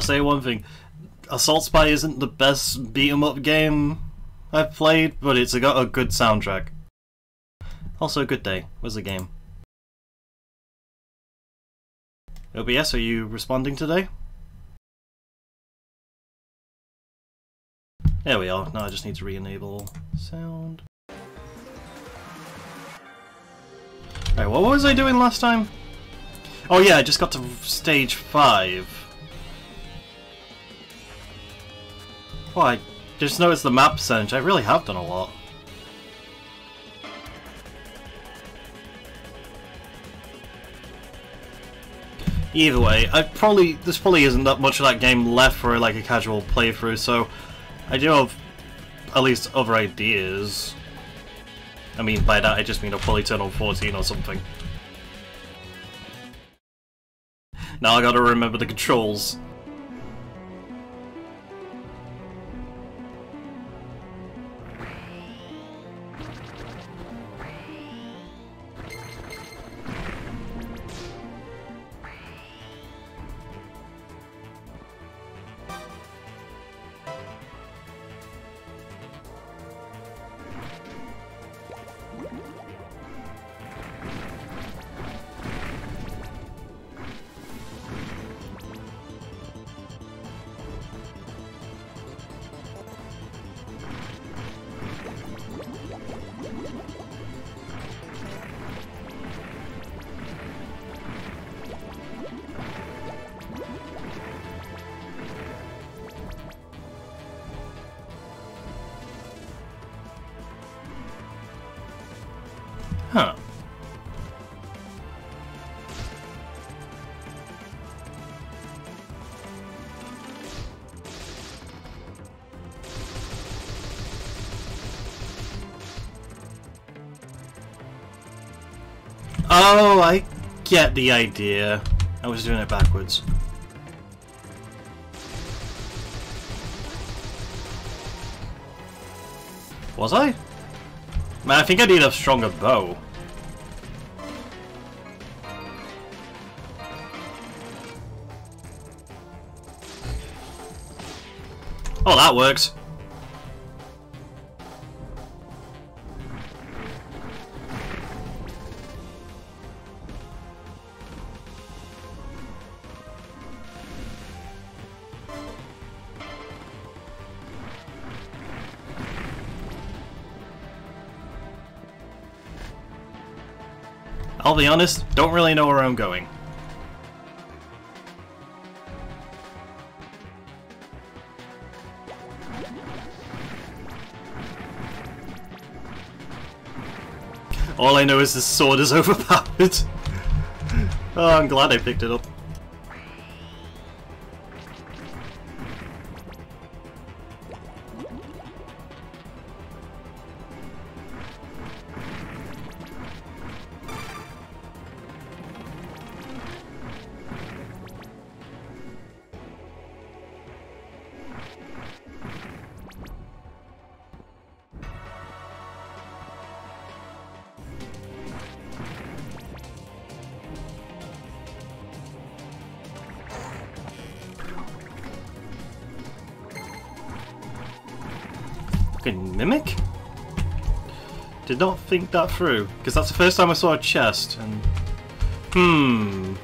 I'll say one thing. Assault Spy isn't the best beat 'em up game I've played, but it's got a good soundtrack. Also, good day. Was the game? OBS, are you responding today? There we are. Now I just need to re-enable sound. Alright, what was I doing last time? Oh yeah, I just got to stage 5. Well, I just noticed the map percentage. I really have done a lot. Either way, I probably this probably isn't that much of that game left for like a casual playthrough, so I do have at least other ideas. I mean, by that I just mean I'll probably turn on 14 or something. Now I gotta remember the controls. Get the idea. I was doing it backwards. Was I? Man, I think I need a stronger bow. Oh, that works. I'll be honest, don't really know where I'm going. All I know is this sword is overpowered. oh, I'm glad I picked it up. Did not think that through, because that's the first time I saw a chest, and... Hmm...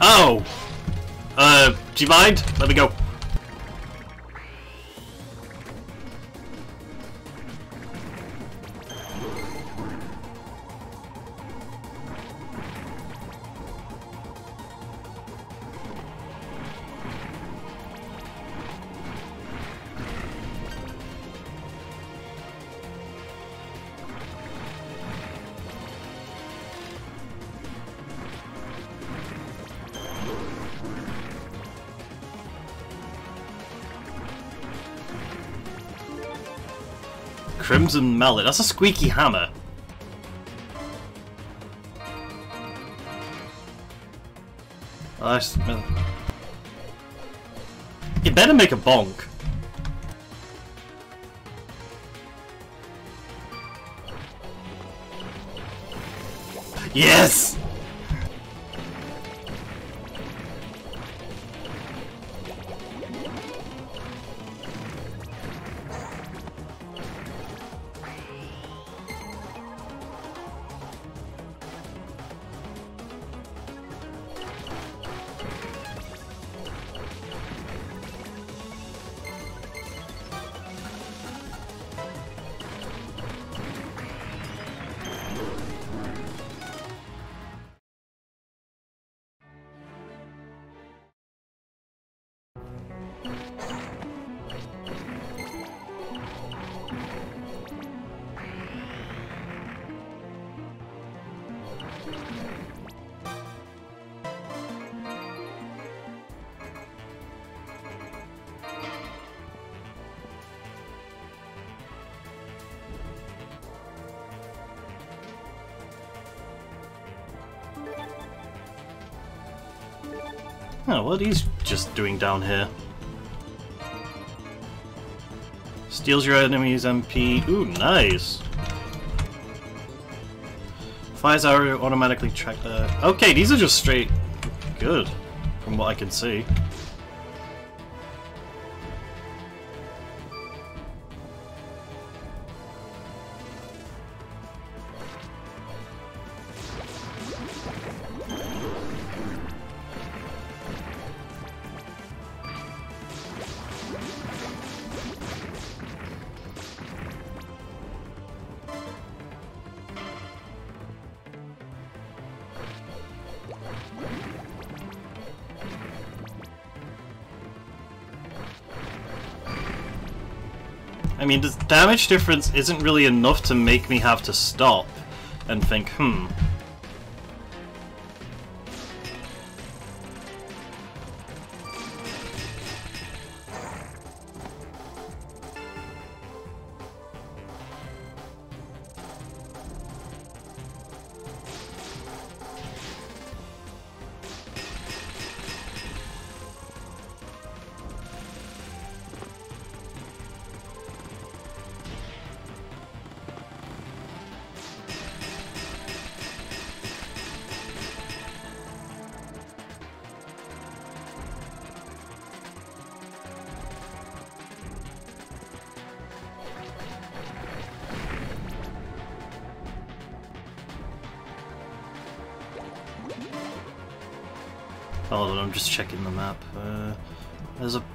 Oh! Uh, do you mind? Let me go. Crimson Mallet. That's a squeaky hammer. I. You better make a bonk. Yes! What he's just doing down here? Steals your enemy's MP. Ooh, nice. Fires arrow automatically track the. Okay, these are just straight good, from what I can see. Mean, the damage difference isn't really enough to make me have to stop and think, hmm,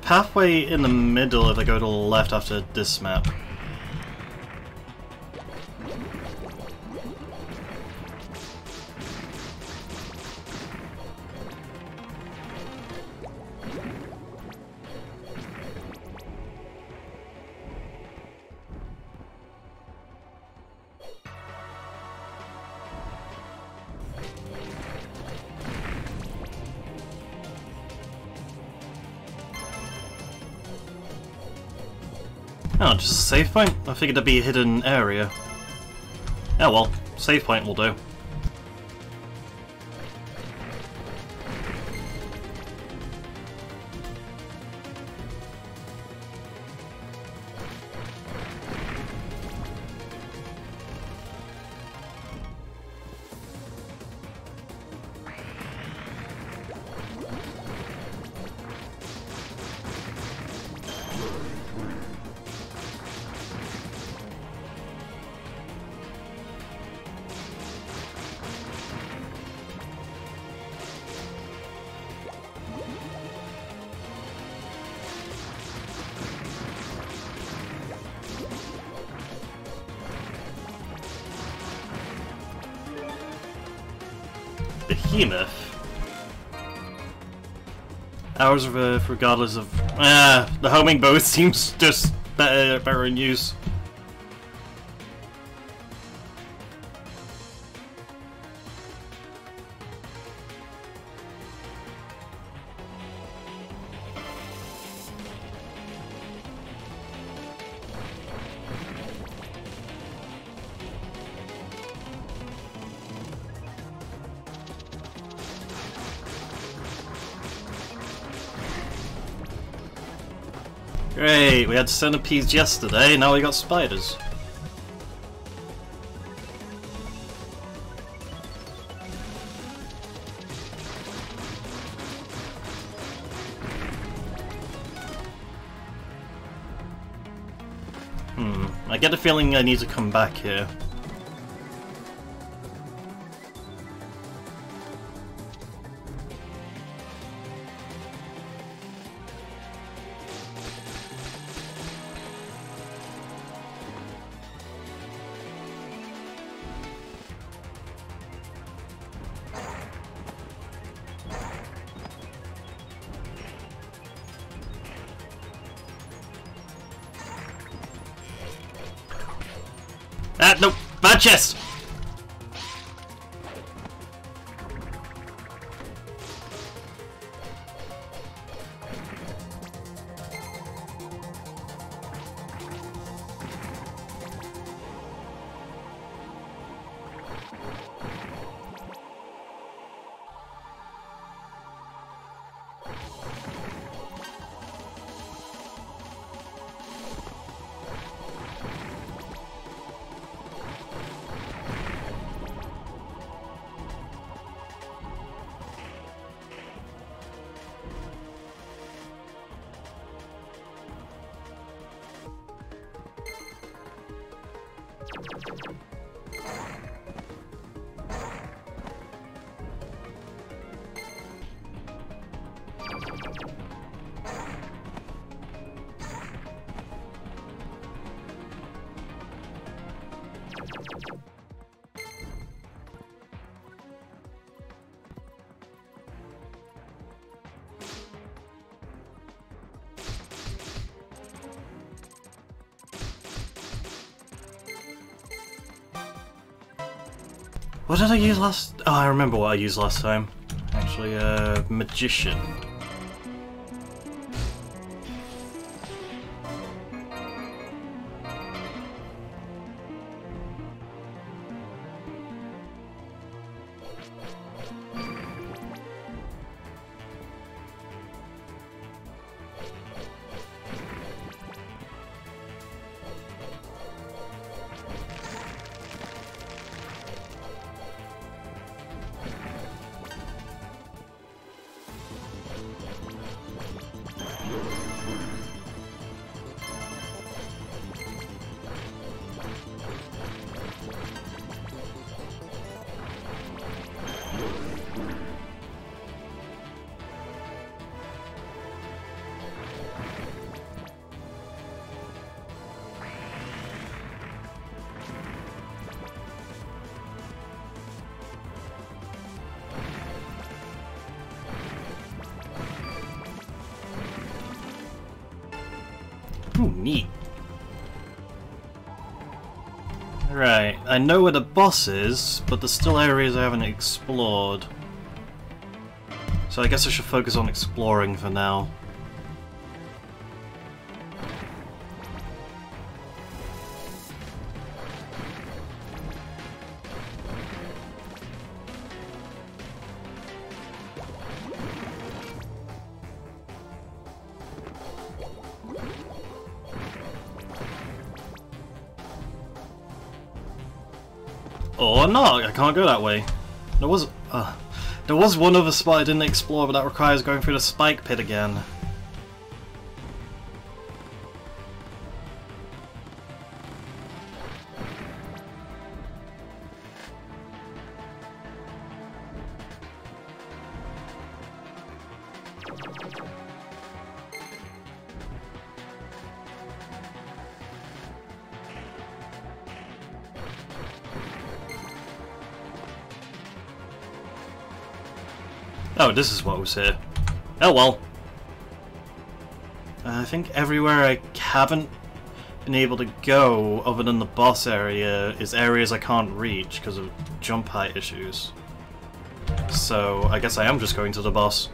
pathway in the middle if I go to the left after this map. Oh, just a save point? I figured it'd be a hidden area. Oh well, save point will do. Of Earth, regardless of... Ah, the homing bow seems just better, better in use. Had centipedes yesterday, now we got spiders. Hmm, I get a feeling I need to come back here. Did I use last? Oh, I remember what I used last time. Actually, uh, magician. I know where the boss is, but there's still areas I haven't explored. So I guess I should focus on exploring for now. Can't go that way. There was uh, there was one other spot I didn't explore, but that requires going through the spike pit again. This is what was here. Oh well. I think everywhere I haven't been able to go, other than the boss area, is areas I can't reach because of jump height issues. So, I guess I am just going to the boss.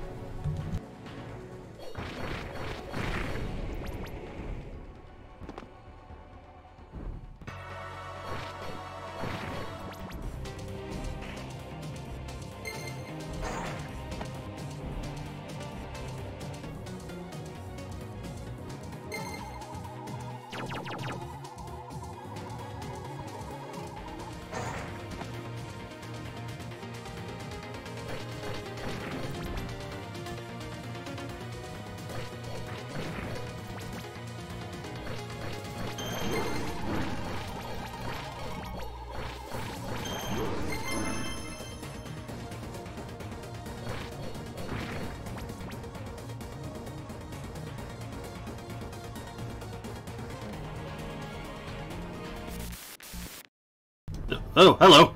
Oh, hello.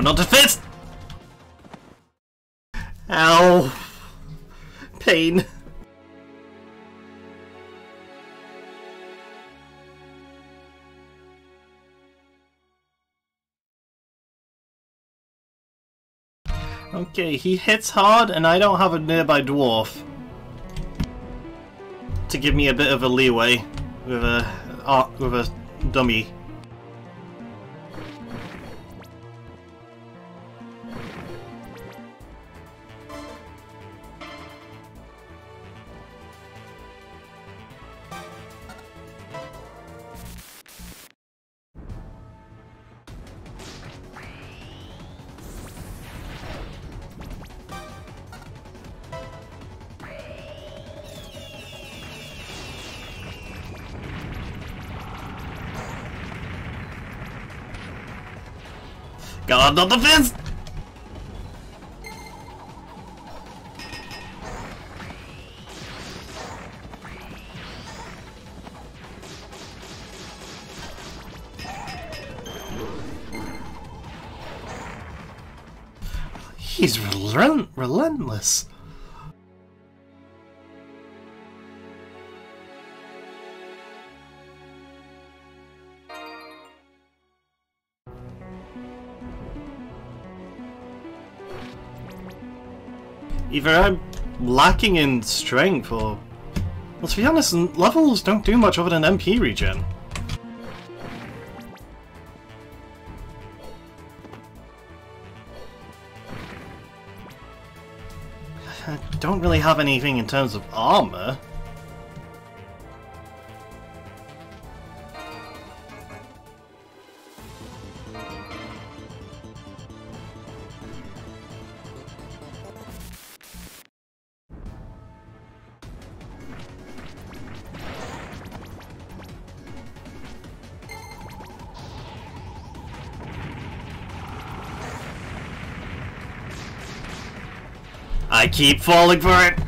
No, not a fist! Ow! Pain. Okay, he hits hard and I don't have a nearby dwarf to give me a bit of a leeway with a uh, with a dummy. Not the fist! He's relent relentless. Either I'm lacking in strength or... To be honest, levels don't do much other than MP regen. I don't really have anything in terms of armor. Keep falling for it.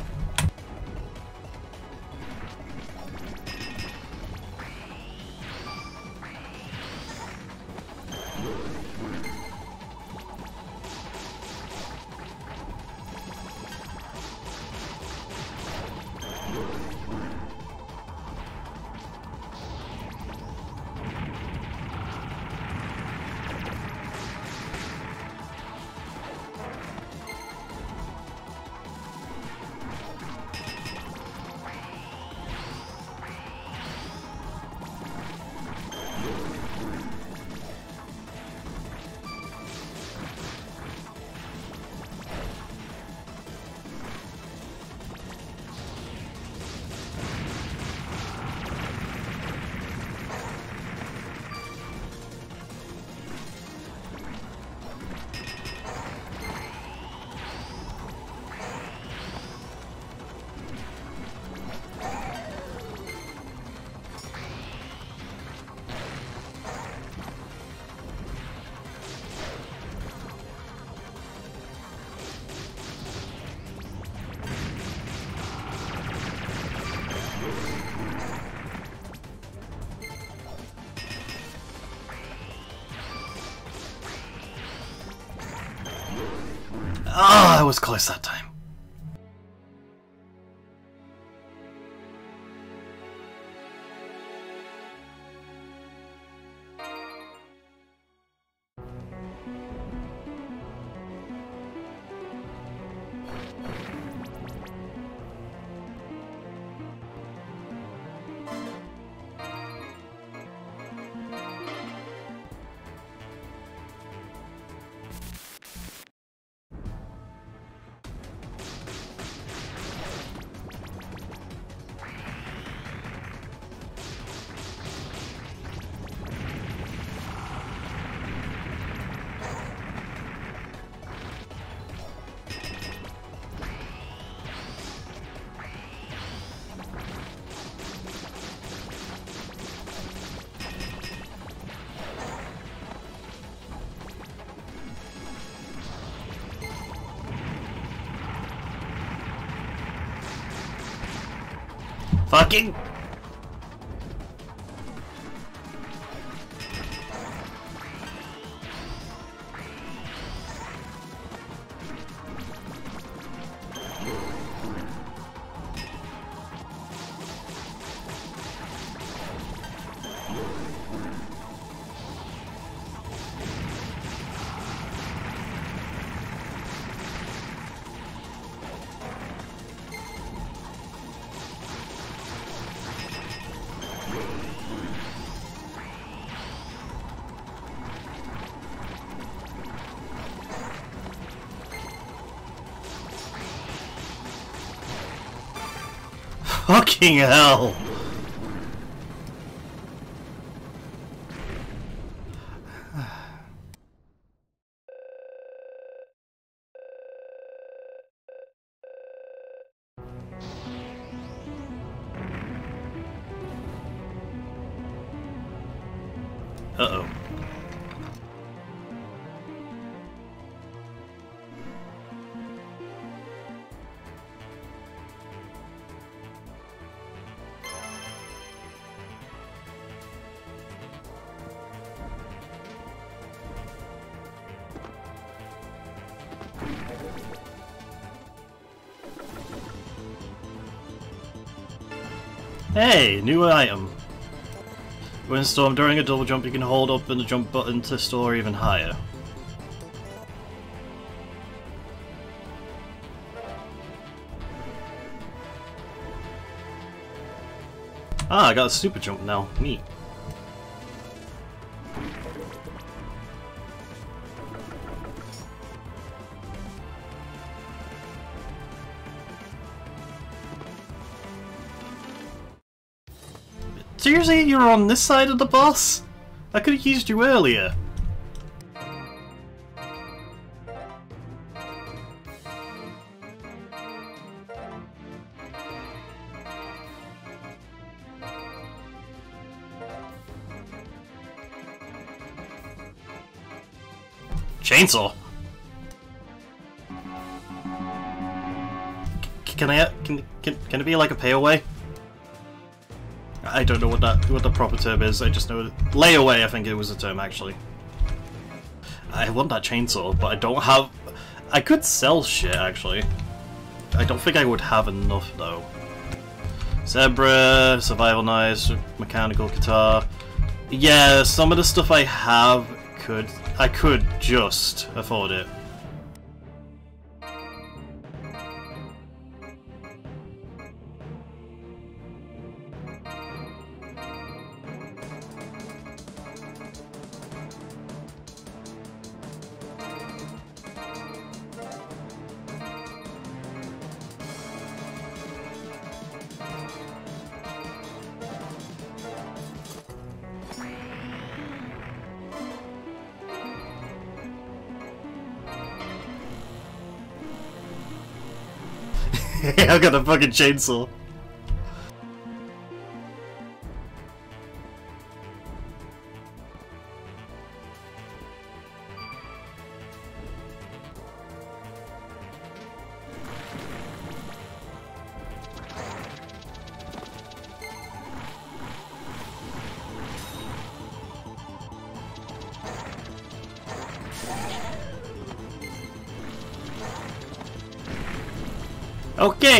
I was close that time. Fucking... Fucking hell! Hey, new item. When storm during a double jump, you can hold up in the jump button to store even higher. Ah, I got a super jump now. Neat. Seriously, you're on this side of the boss? I could have used you earlier. Chainsaw. C can I can can can it be like a pay away? I don't know what that what the proper term is. I just know layaway. I think it was the term actually. I want that chainsaw, but I don't have. I could sell shit actually. I don't think I would have enough though. Zebra, survival knives, mechanical guitar. Yeah, some of the stuff I have could I could just afford it. Got a fucking chainsaw.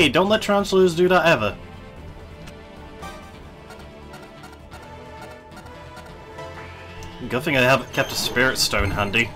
Okay, don't let Tarantulas do that ever. Good thing I haven't kept a Spirit Stone handy.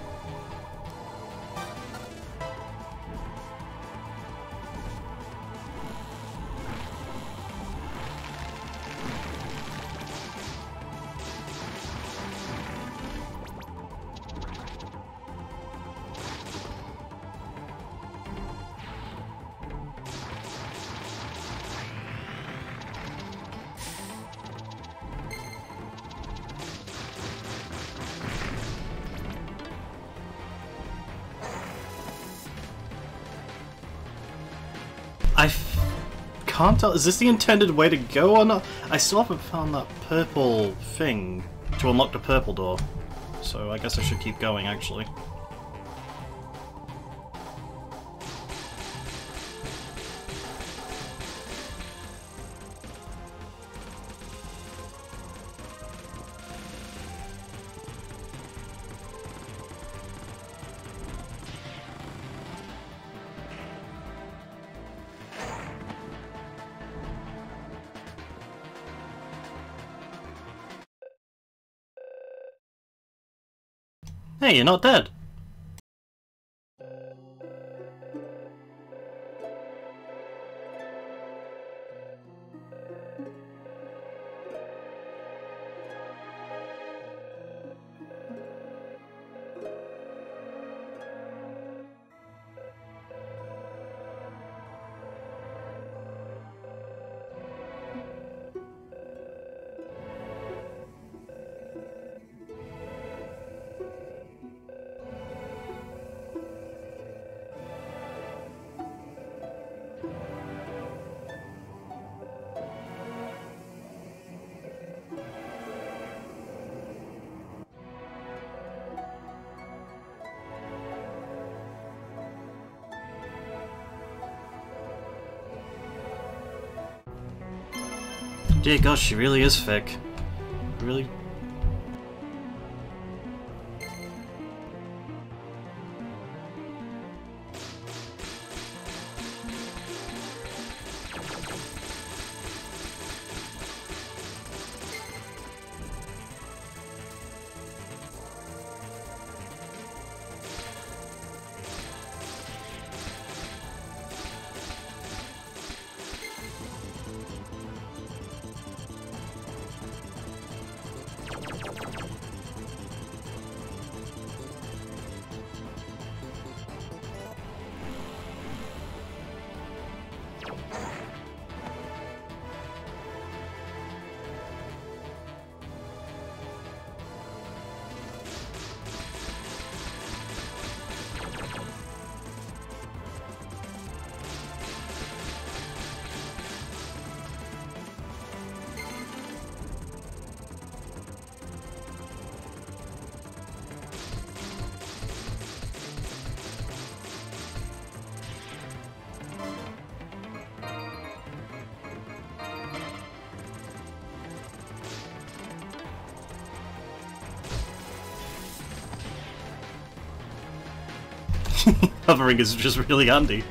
Can't tell. Is this the intended way to go or not? I still haven't found that purple thing to unlock the purple door. So I guess I should keep going, actually. Hey, you're not dead. Dear God, she really is thick. Really Hovering is just really handy.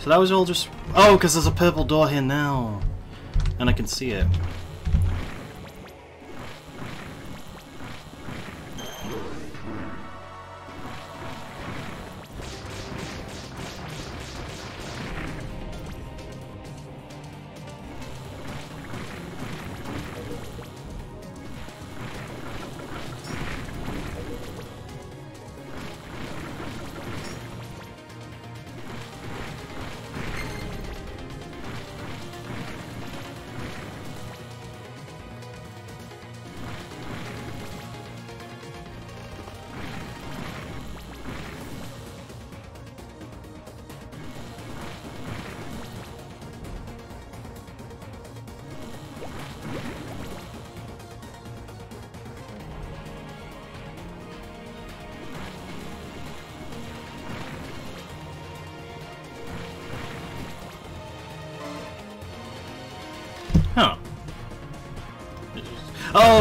So that was all just... Oh, because there's a purple door here now. And I can see it.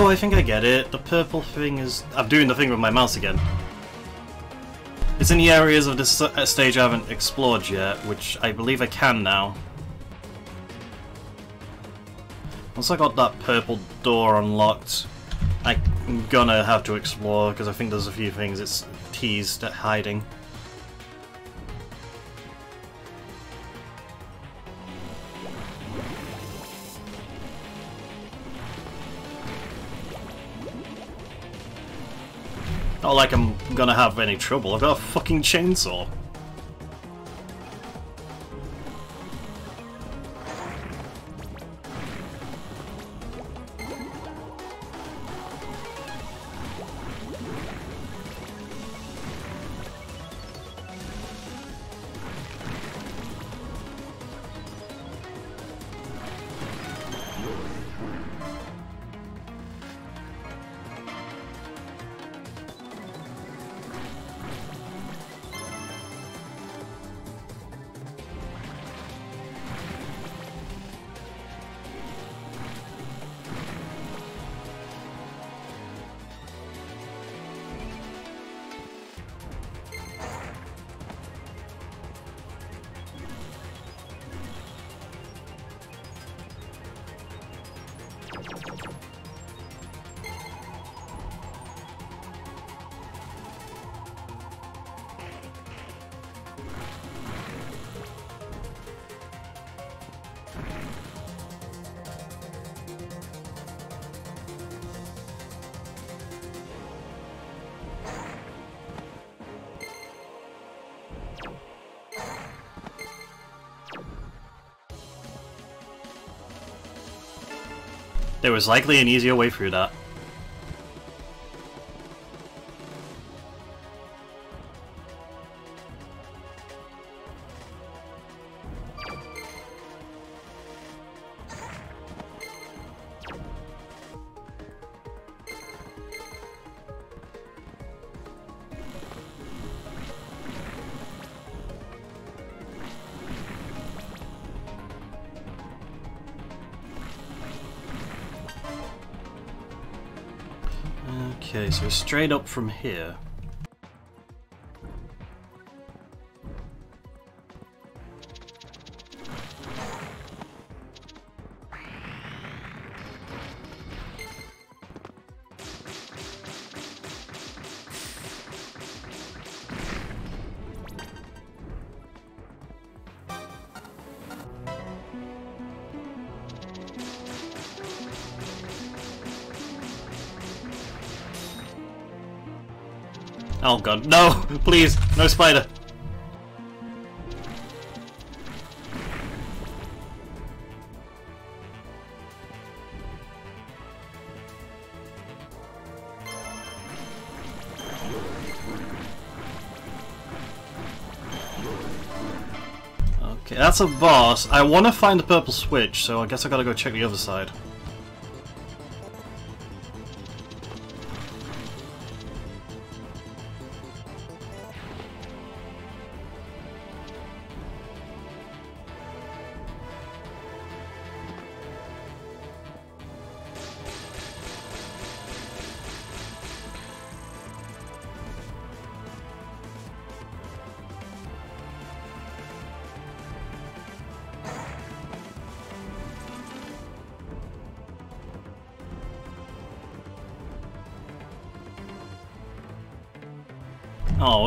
I think I get it. The purple thing is... I'm doing the thing with my mouse again. It's in the areas of this uh, stage I haven't explored yet, which I believe I can now. Once I got that purple door unlocked, I'm gonna have to explore, because I think there's a few things it's teased at hiding. Like I'm gonna have any trouble, I've got a fucking chainsaw. Was likely an easier way through that. Okay, so straight up from here. Oh god, no! Please, no spider! Okay, that's a boss. I want to find the purple switch, so I guess I gotta go check the other side.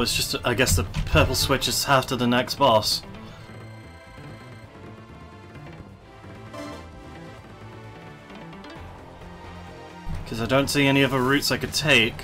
It's just, I guess the purple switch is after the next boss. Because I don't see any other routes I could take.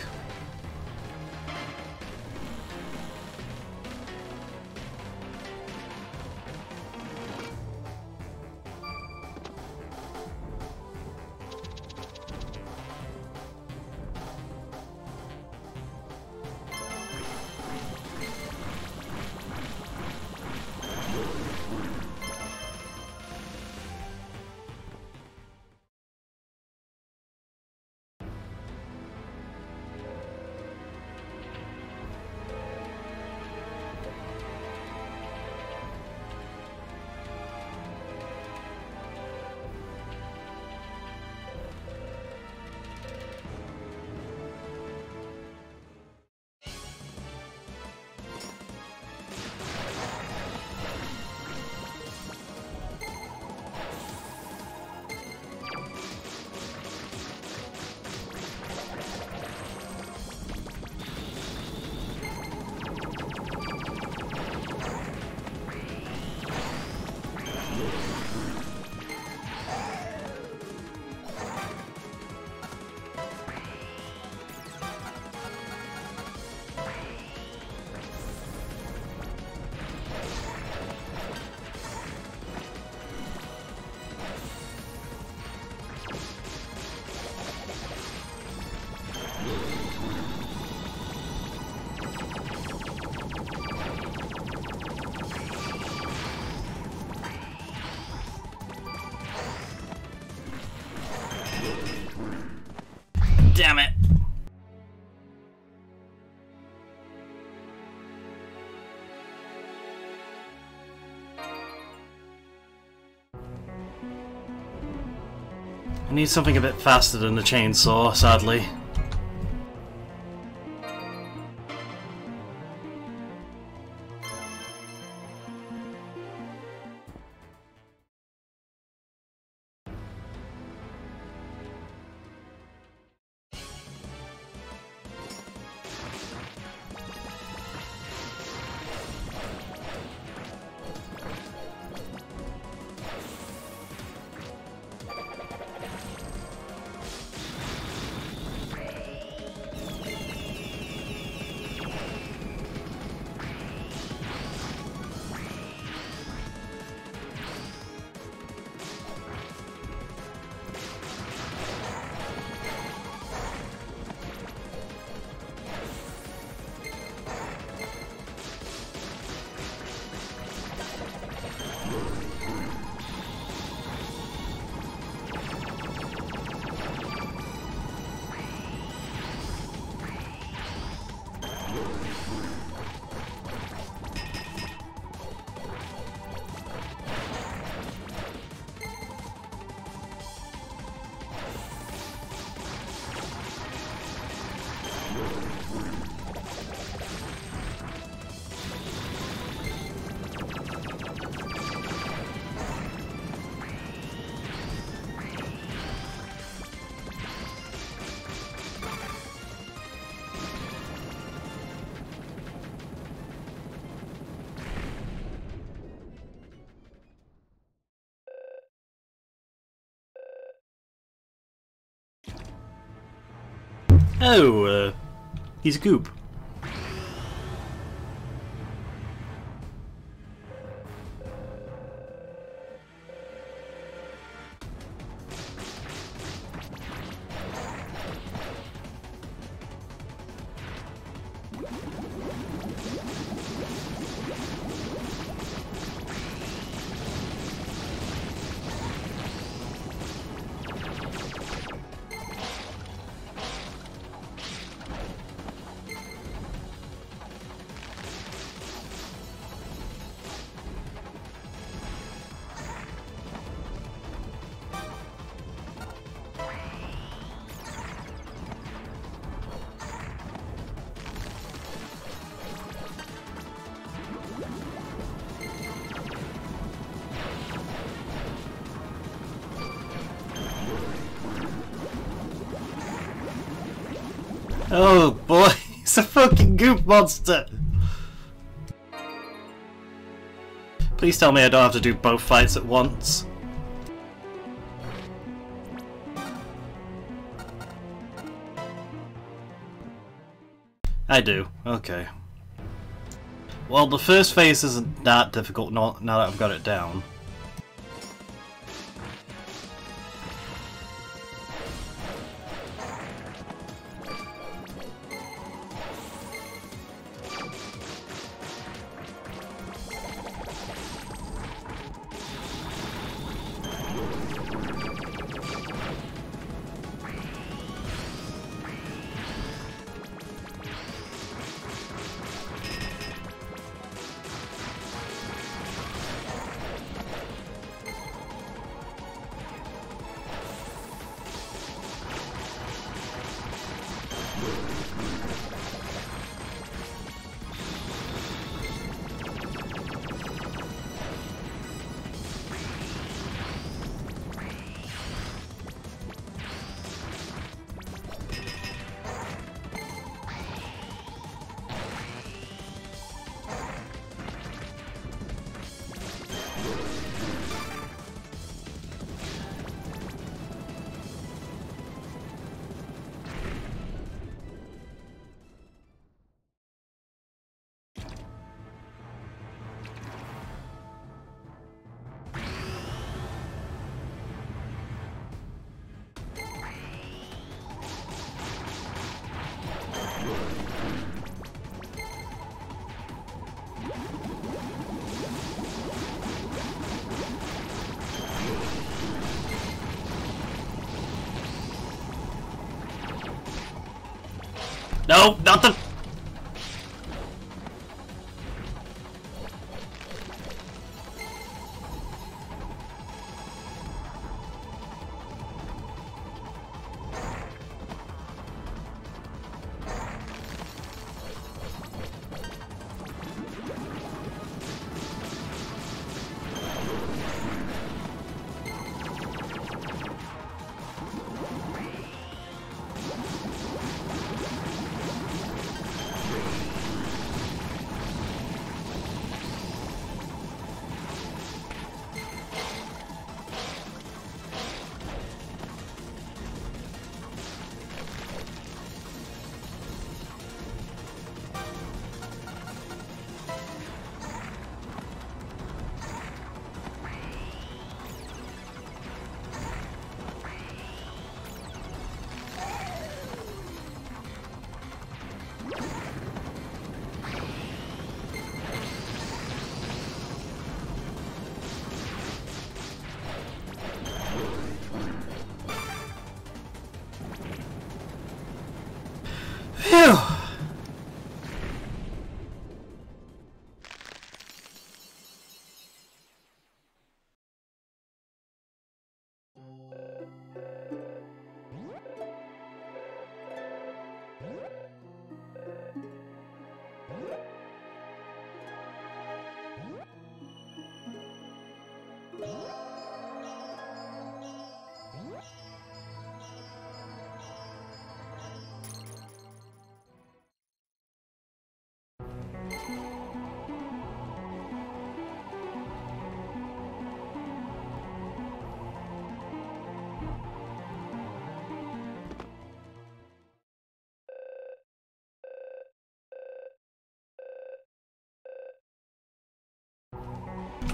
I need something a bit faster than the chainsaw, sadly. Oh, uh, he's a goop. Monster! Please tell me I don't have to do both fights at once. I do, okay. Well, the first phase isn't that difficult now that I've got it down. No, not the...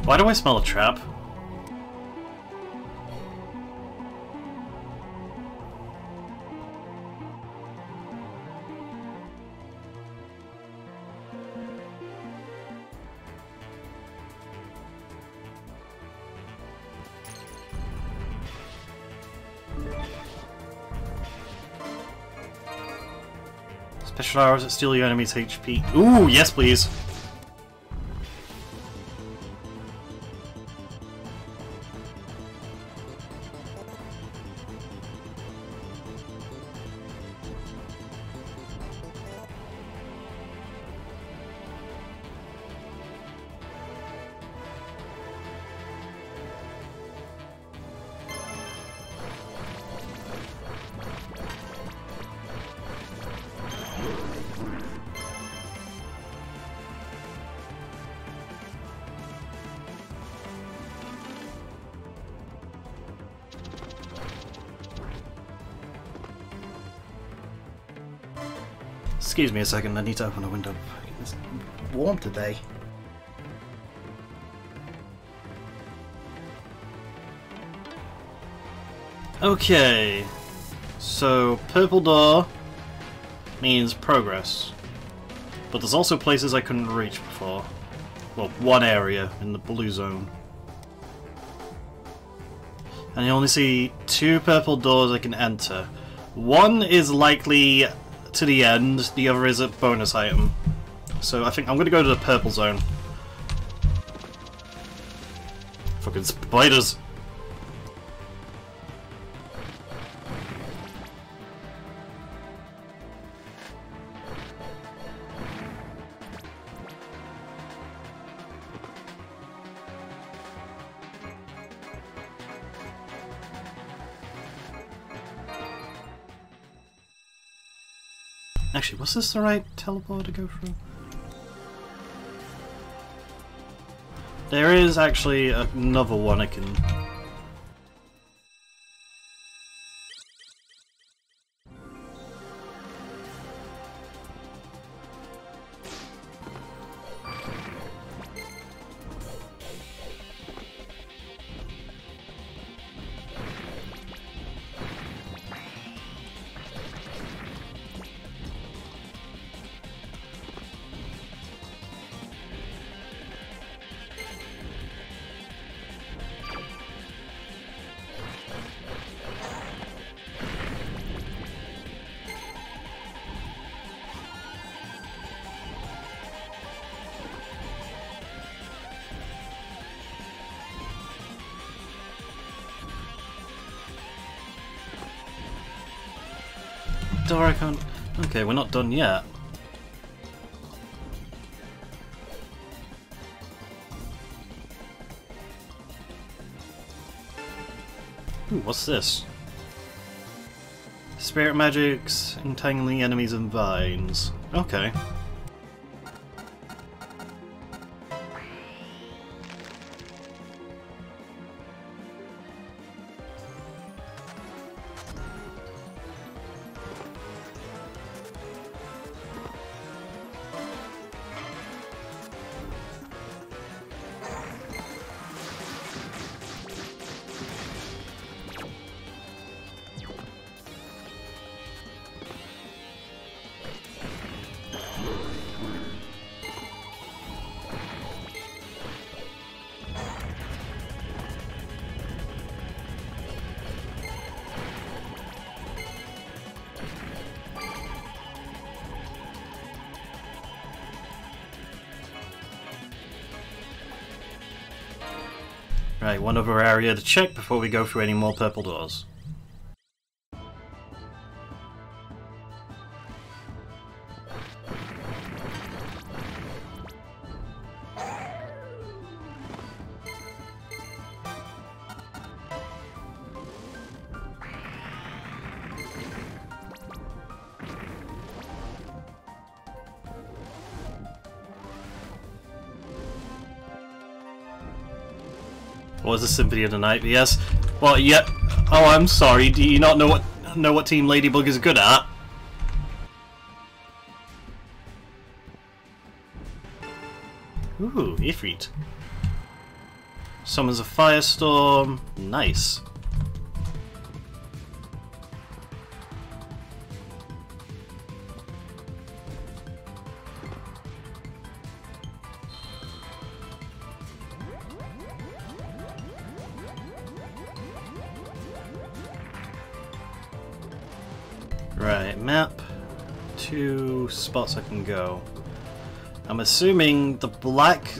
Why do I smell a trap? Special arrows that steal your enemy's HP. Ooh, yes please! Excuse me a second, I need to open a window. It's warm today. Okay, so purple door means progress, but there's also places I couldn't reach before. Well, one area in the blue zone. And you only see two purple doors I can enter. One is likely to the end, the other is a bonus item. So I think I'm going to go to the purple zone. Fucking spiders! Was this the right teleport to go through? There is actually another one I can... door I can't... Okay, we're not done yet. Ooh, what's this? Spirit magics, entangling enemies and vines. Okay. Right, one other area to check before we go through any more purple doors. A Symphony of the Night, But yes. Well, yeah. Oh, I'm sorry. Do you not know what know what Team Ladybug is good at? Ooh, Ifrit. Summons a firestorm. Nice. Go. I'm assuming the black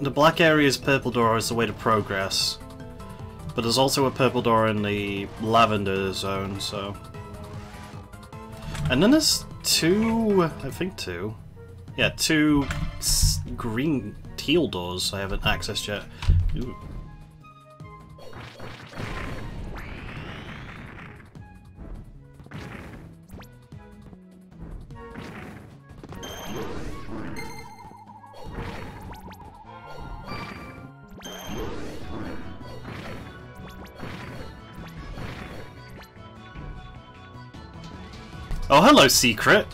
the black area's purple door is the way to progress. But there's also a purple door in the lavender zone, so... And then there's two... I think two. Yeah, two green teal doors I haven't accessed yet. Ooh. Hello, secret!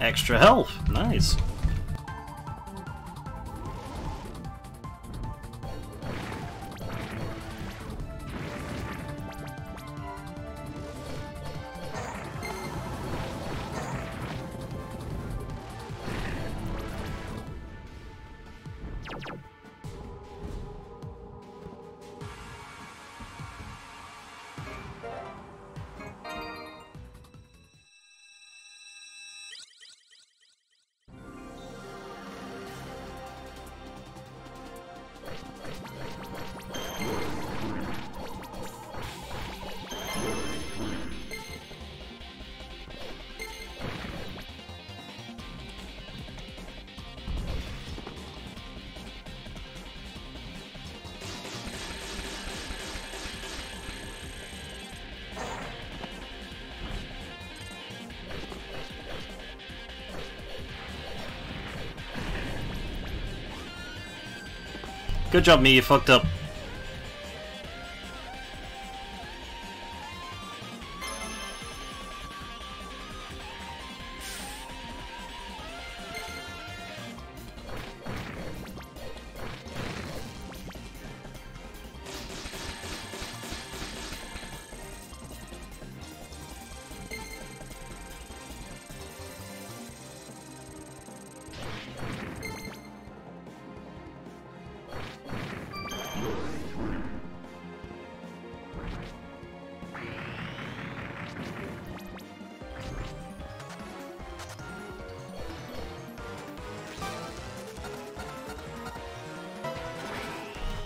Extra health, nice. Good job, me. You fucked up.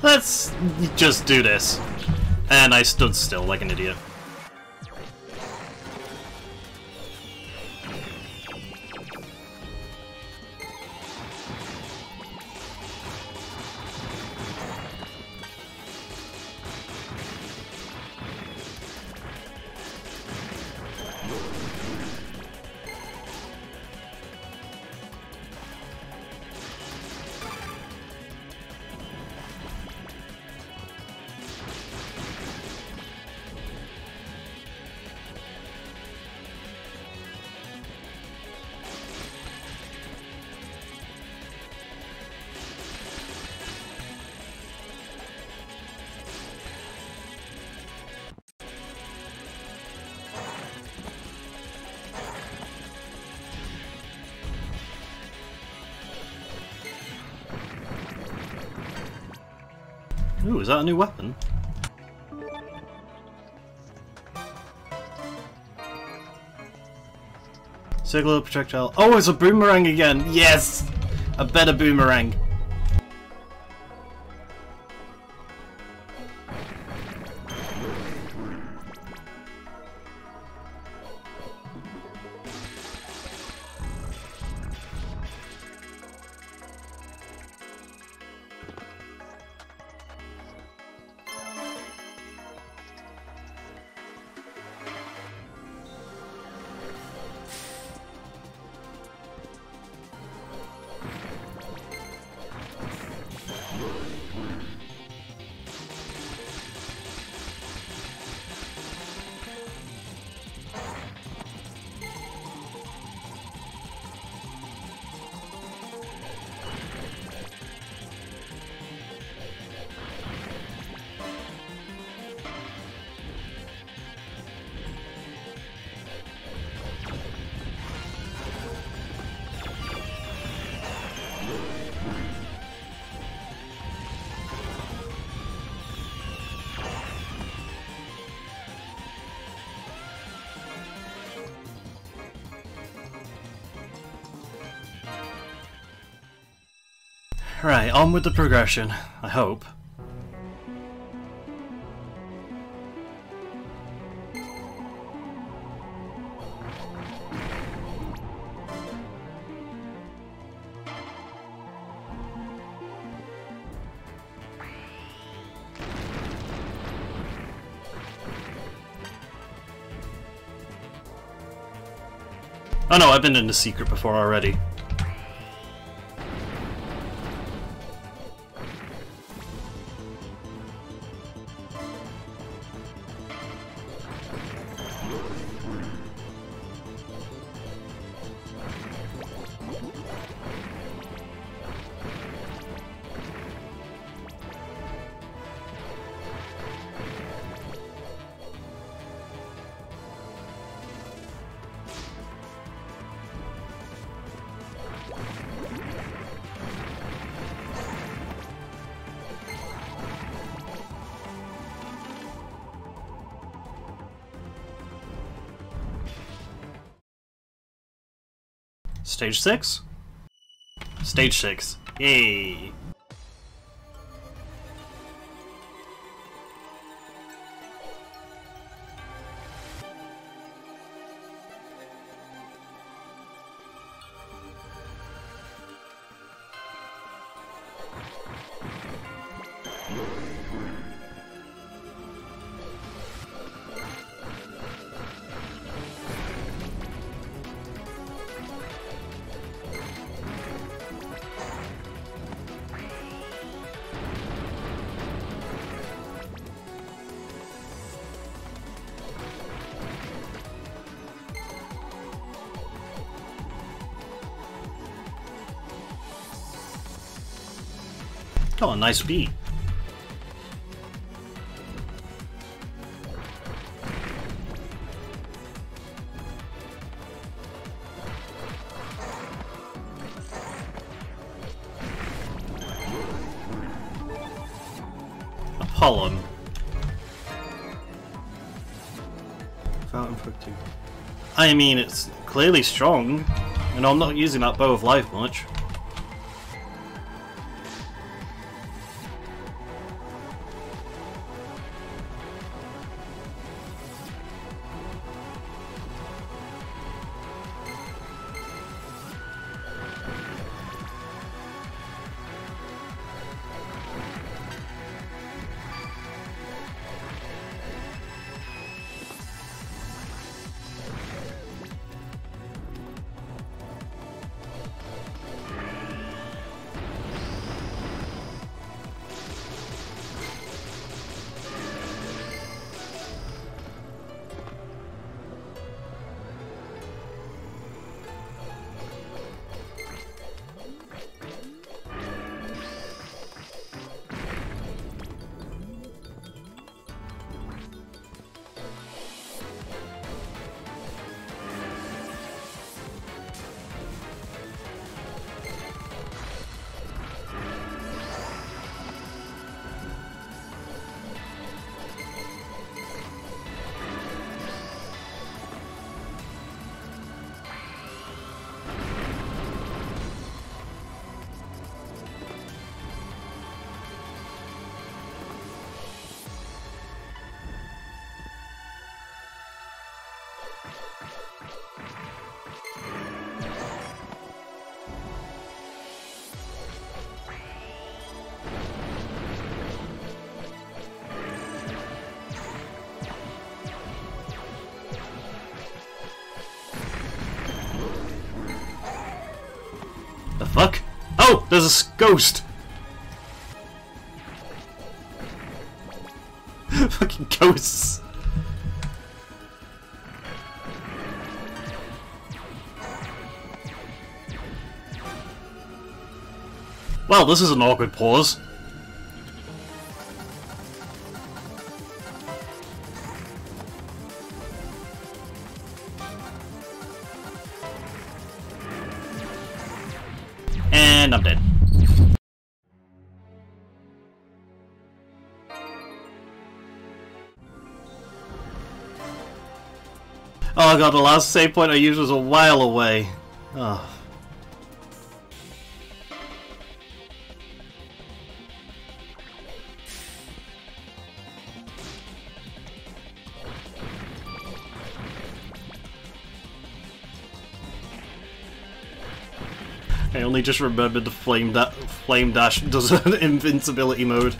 Let's just do this. And I stood still like an idiot. Is that a new weapon? Circular projectile. Oh, it's a boomerang again! Yes! A better boomerang. Right, on with the progression. I hope. Oh no, I've been in the secret before already. Stage 6? Stage 6. Yay! Nice beat. Apollon. Fountain Fructi. I mean, it's clearly strong, and I'm not using that Bow of Life much. There's a ghost! Fucking ghosts. Well, this is an awkward pause. god, the last save point I used was a while away. Oh. I only just remembered the flame that flame dash does an invincibility mode.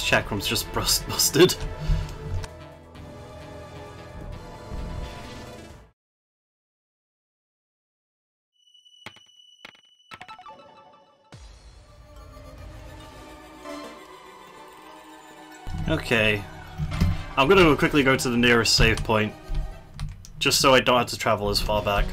This chakram's just bust busted. Okay. I'm gonna quickly go to the nearest save point. Just so I don't have to travel as far back.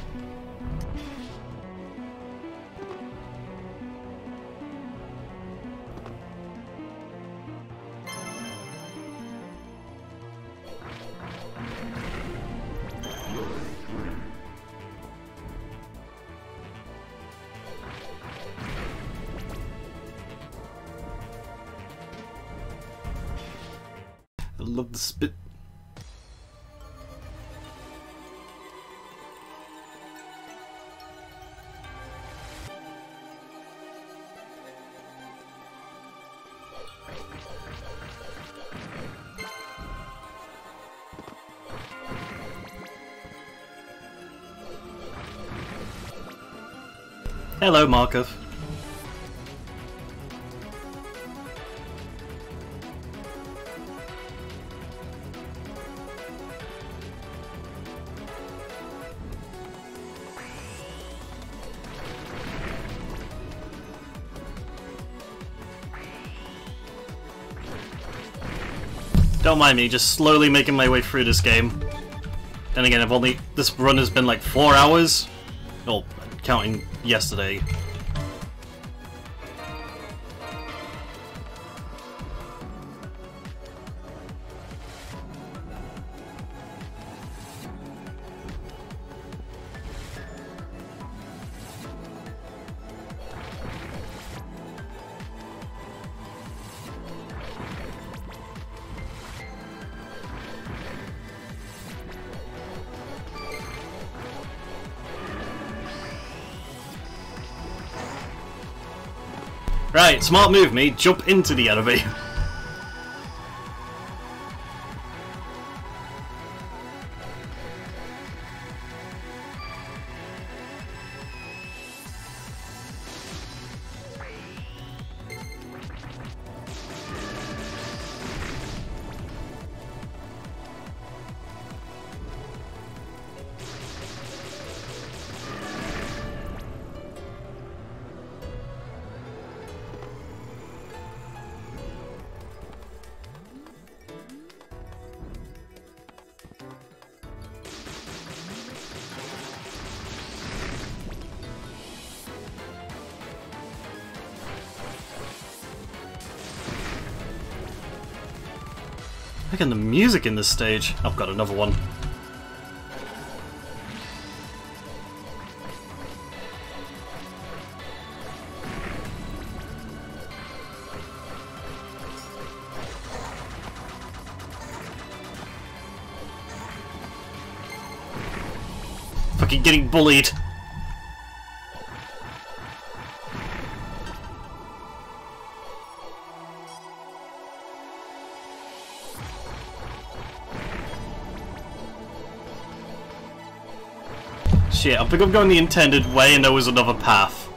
Hello, Markov. Don't mind me, just slowly making my way through this game. Then again, I've only... This run has been like four hours. Well, counting yesterday. Smart move, me. Jump into the enemy. Look at the music in this stage. I've got another one. Fucking getting bullied. I think I'm going the intended way and there was another path.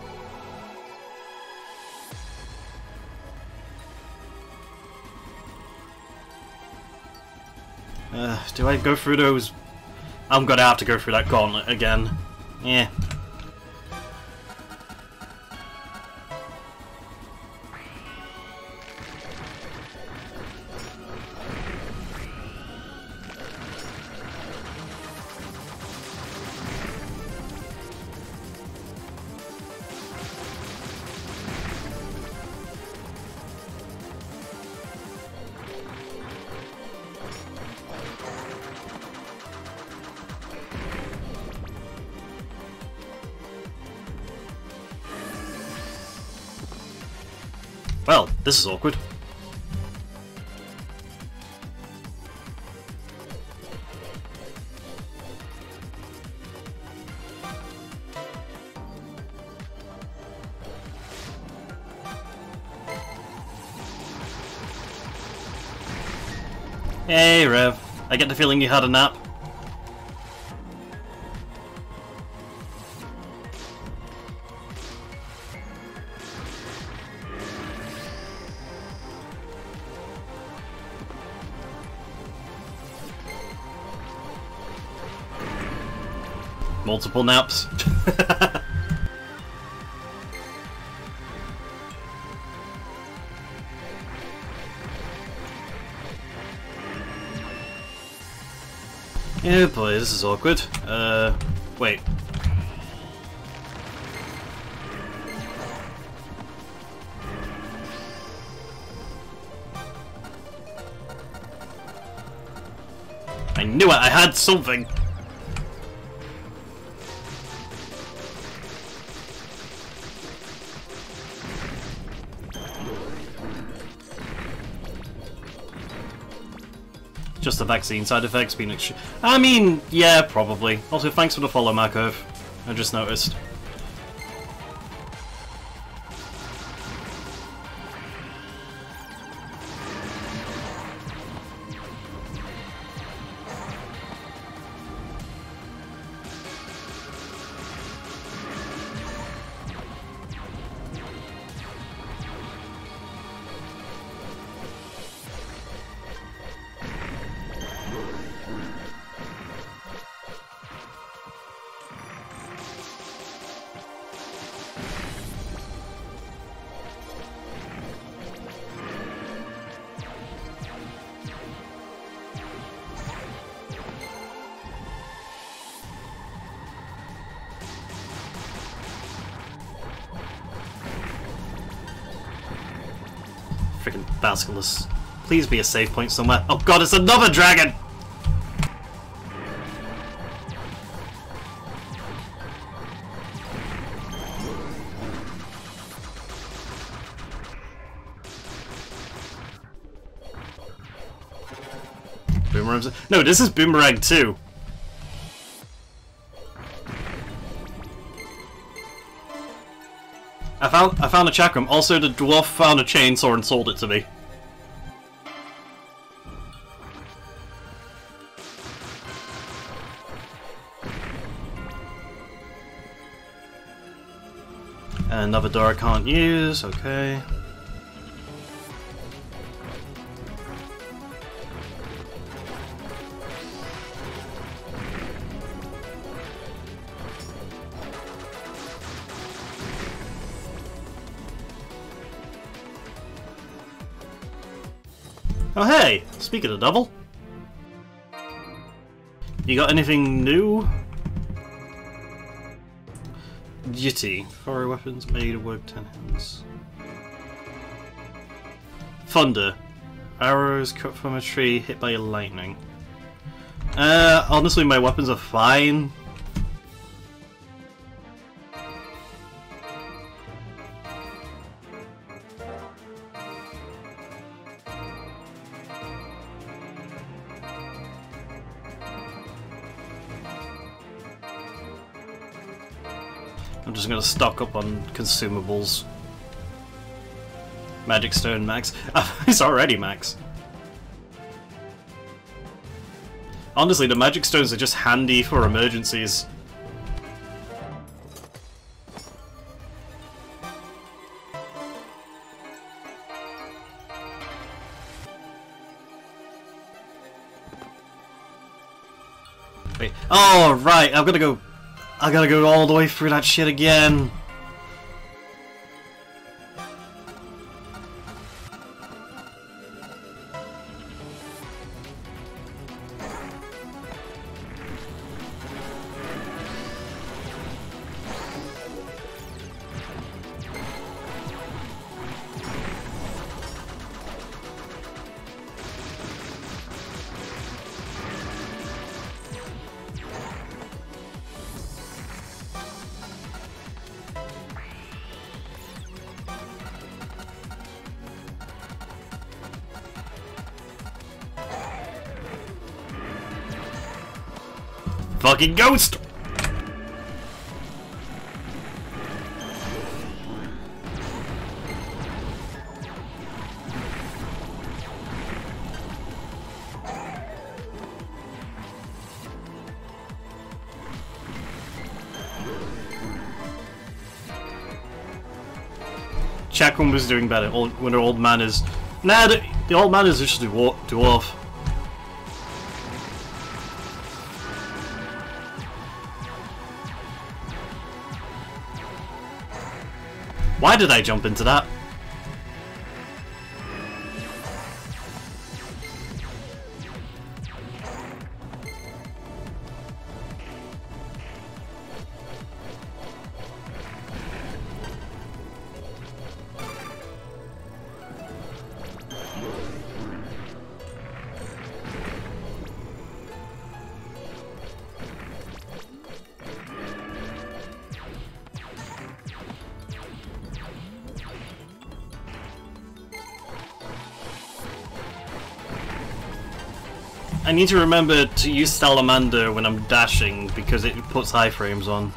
Uh, do I go through those I'm gonna have to go through that gauntlet again. Yeah. Is awkward. Hey, Rev. I get the feeling you had a nap. Multiple naps. yeah, boy, this is awkward. Uh, wait. I knew it, I had something! Just the vaccine side effects being I mean, yeah, probably. Also, thanks for the follow, Markov. I just noticed. Please be a safe point somewhere. Oh god, it's another dragon! Boomerang. No, this is Boomerang 2. I found I found a chakram. Also, the dwarf found a chainsaw and sold it to me. Another door I can't use. Okay. Oh hey, speak of devil. You got anything new? Yeti. Fire weapons made of work ten hands. Thunder. Arrows cut from a tree hit by lightning. Uh, honestly my weapons are fine. Stock up on consumables. Magic Stone max. it's already max. Honestly, the Magic Stones are just handy for emergencies. Wait. Oh, right. I'm gonna go... I gotta go all the way through that shit again. Fucking ghost! Chakram was doing better when the old man is... Nah, the, the old man is just a dwarf. Did I jump into that? Need to remember to use Salamander when I'm dashing because it puts iframes on.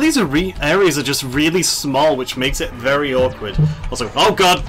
These areas are just really small, which makes it very awkward. Also, oh god!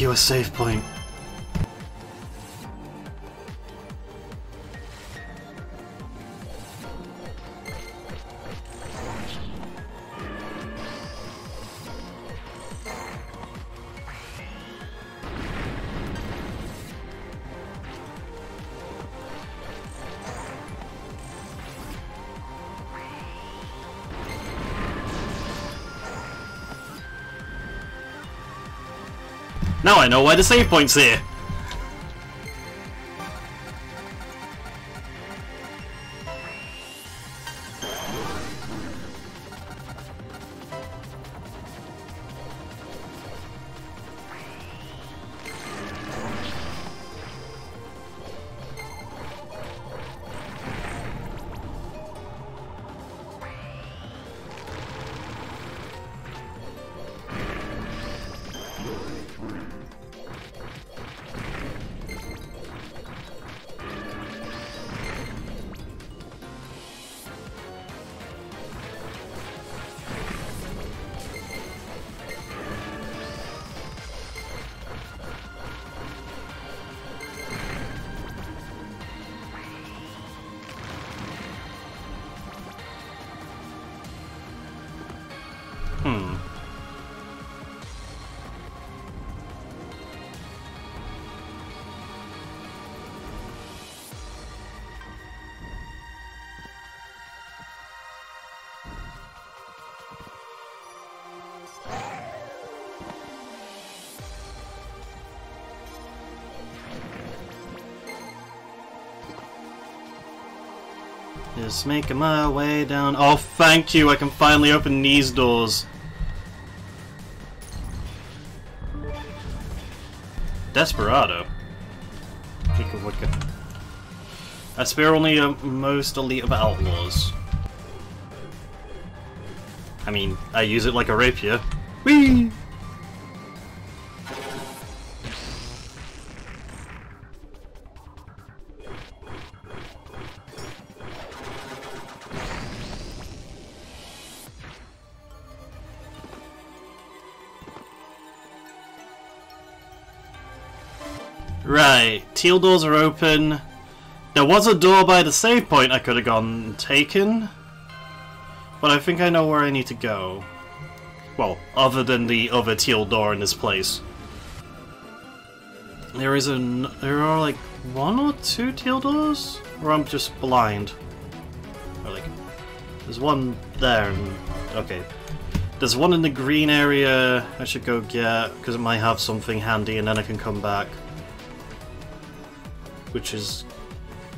You, a save point. Now I know why the save point's here. Just making my way down. Oh, thank you! I can finally open these doors. Desperado. Wicca wicca. I spare only a most elite of outlaws. I mean, I use it like a rapier. Whee! Teal doors are open. There was a door by the save point I could have gone and taken. But I think I know where I need to go. Well, other than the other teal door in this place. There is a... there are like one or two teal doors? Or I'm just blind? Or like... There's one there and... Okay. There's one in the green area I should go get, because it might have something handy and then I can come back. Which is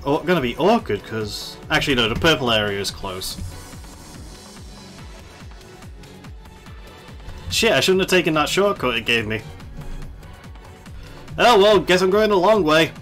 gonna be awkward, because... Actually no, the purple area is close. Shit, I shouldn't have taken that shortcut it gave me. Oh well, guess I'm going the long way.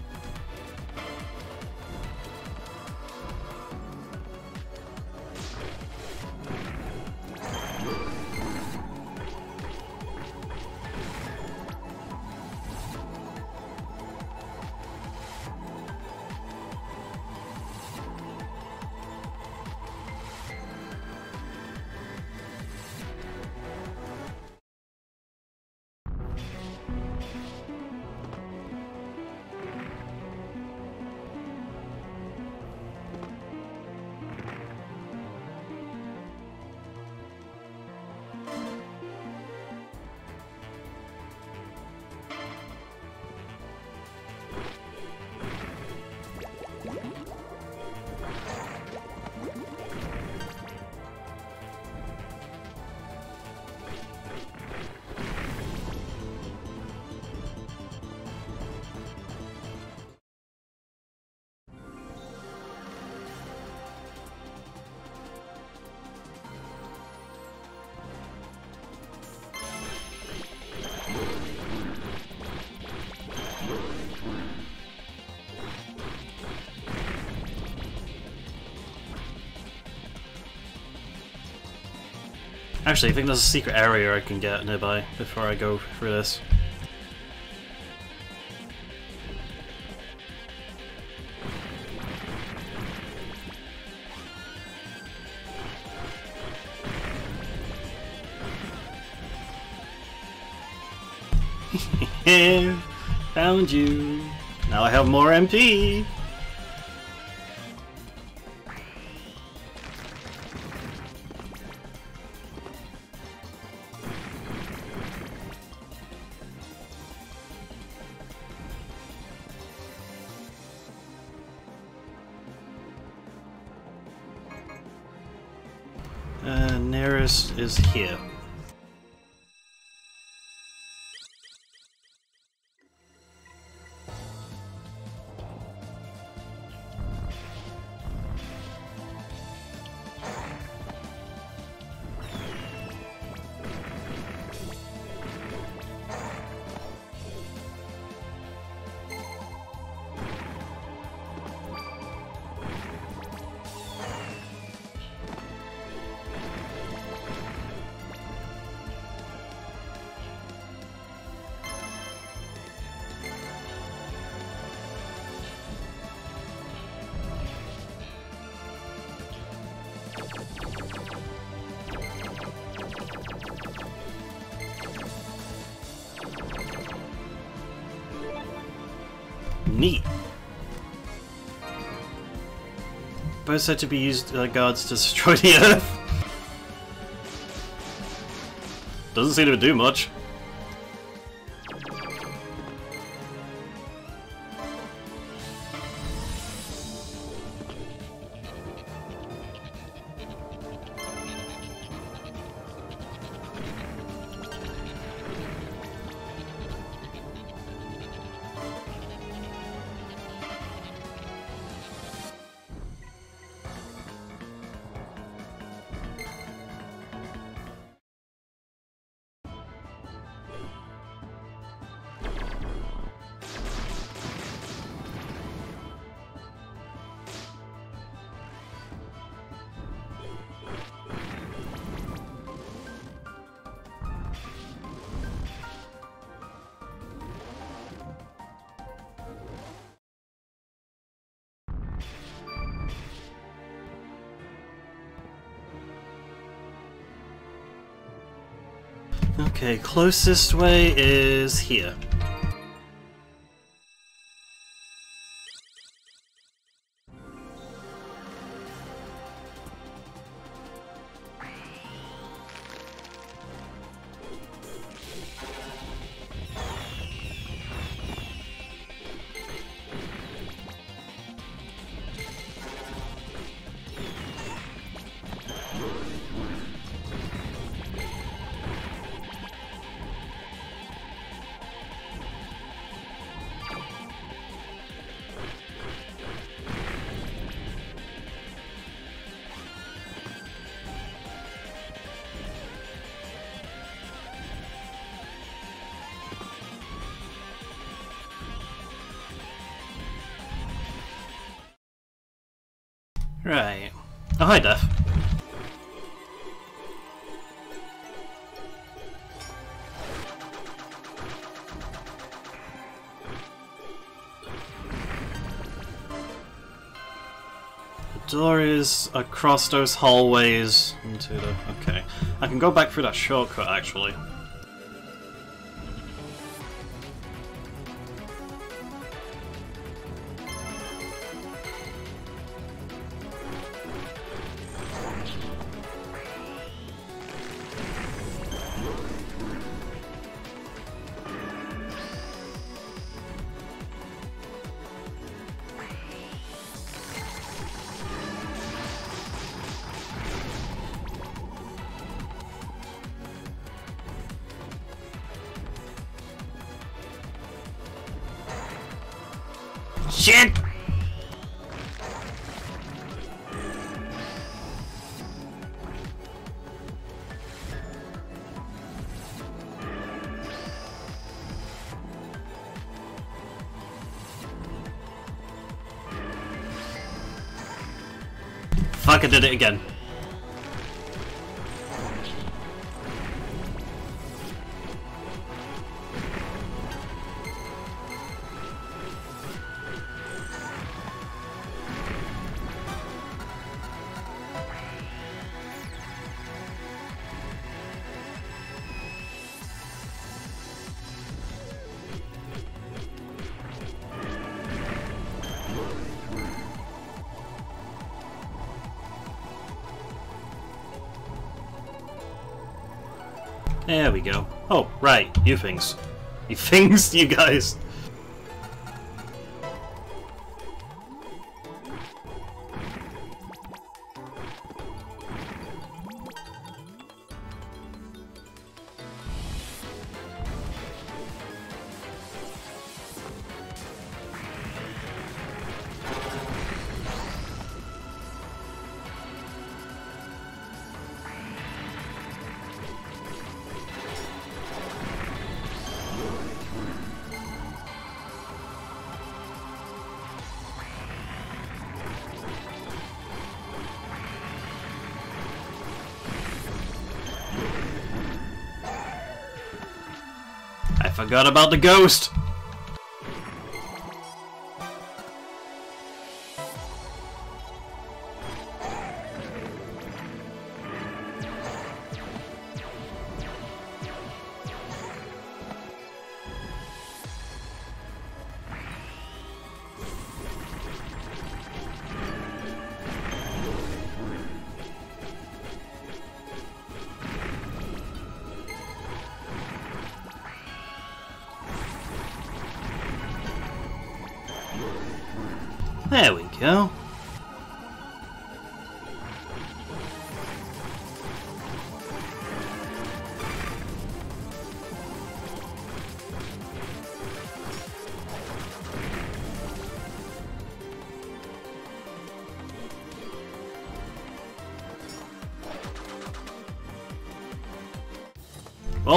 Actually, I think there's a secret area I can get nearby before I go through this. Found you. Now I have more MP. Both said to be used uh, guards to destroy the Earth. Doesn't seem to do much. Okay, closest way is here. Hi, Def. The door is across those hallways into the... Okay. I can go back through that shortcut, actually. You things. You things, you guys. Forgot about the ghost!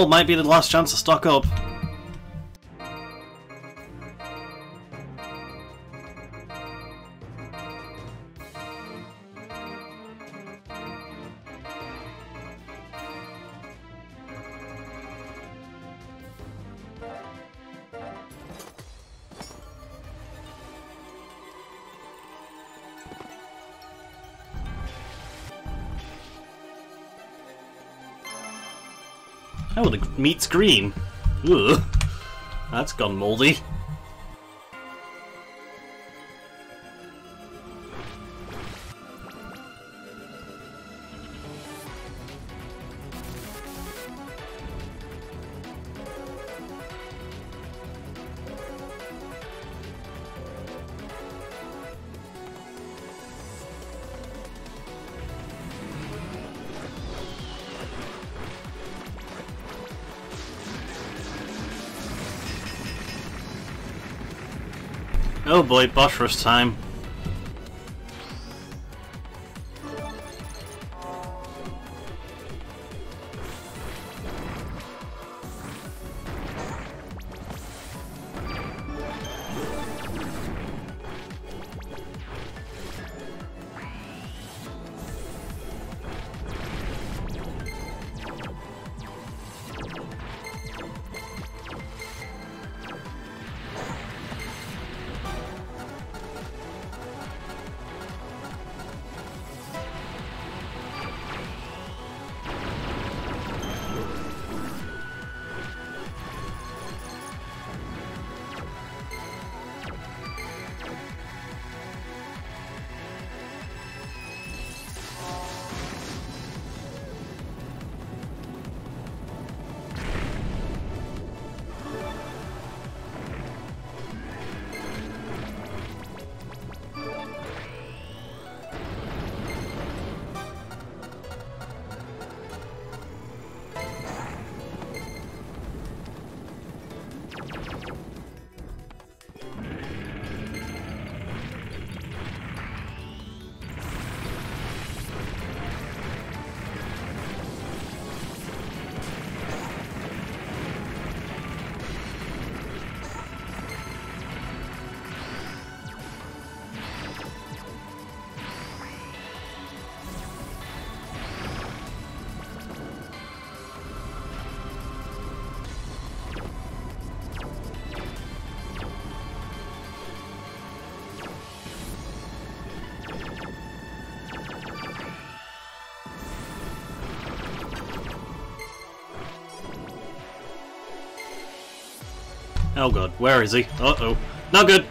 Well, might be the last chance to stock up. Meat's green. Ugh. That's gone moldy. Boss time. Oh god, where is he? Uh-oh. Not good!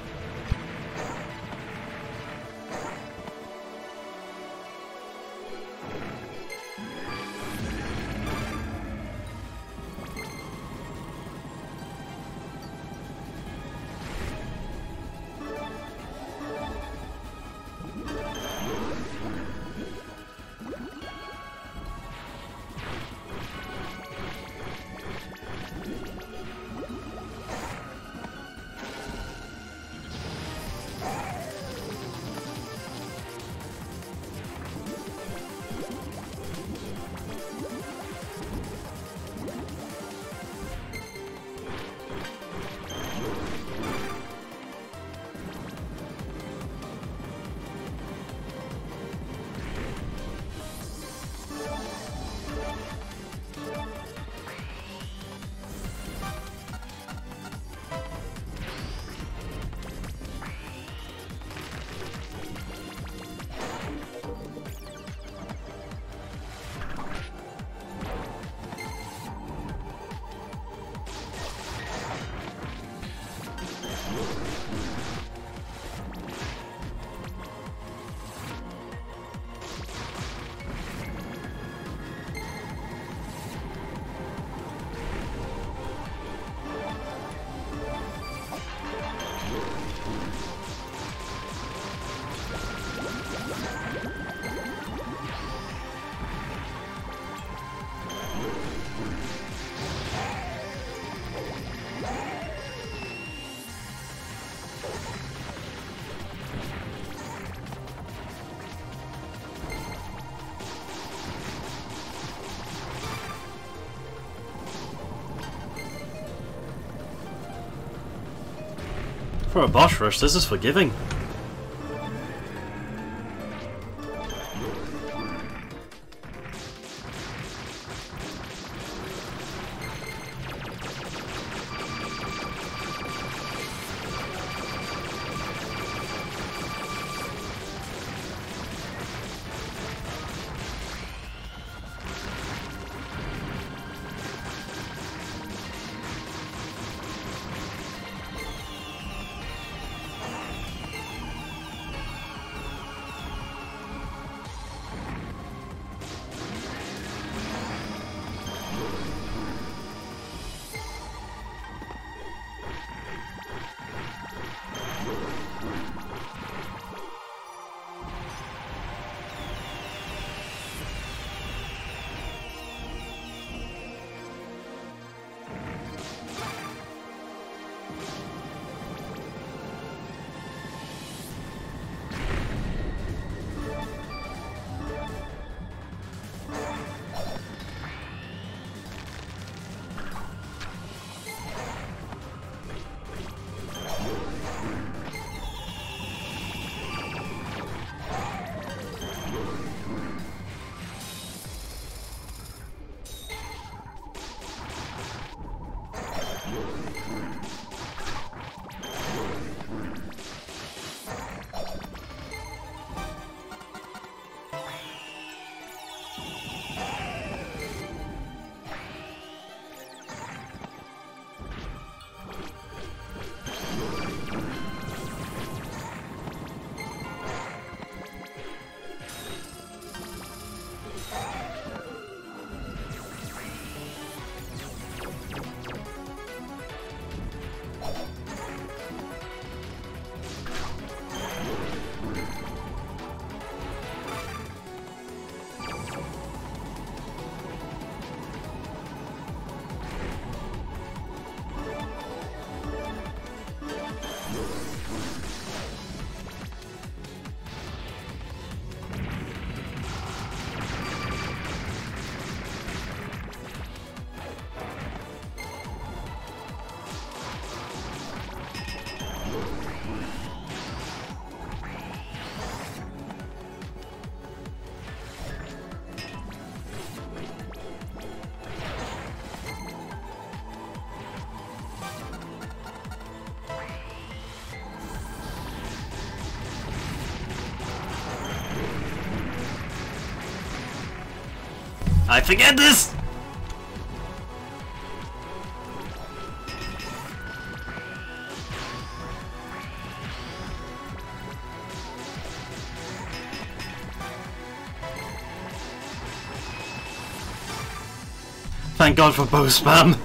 A boss rush, this is forgiving. I forget this! Thank God for bow spam.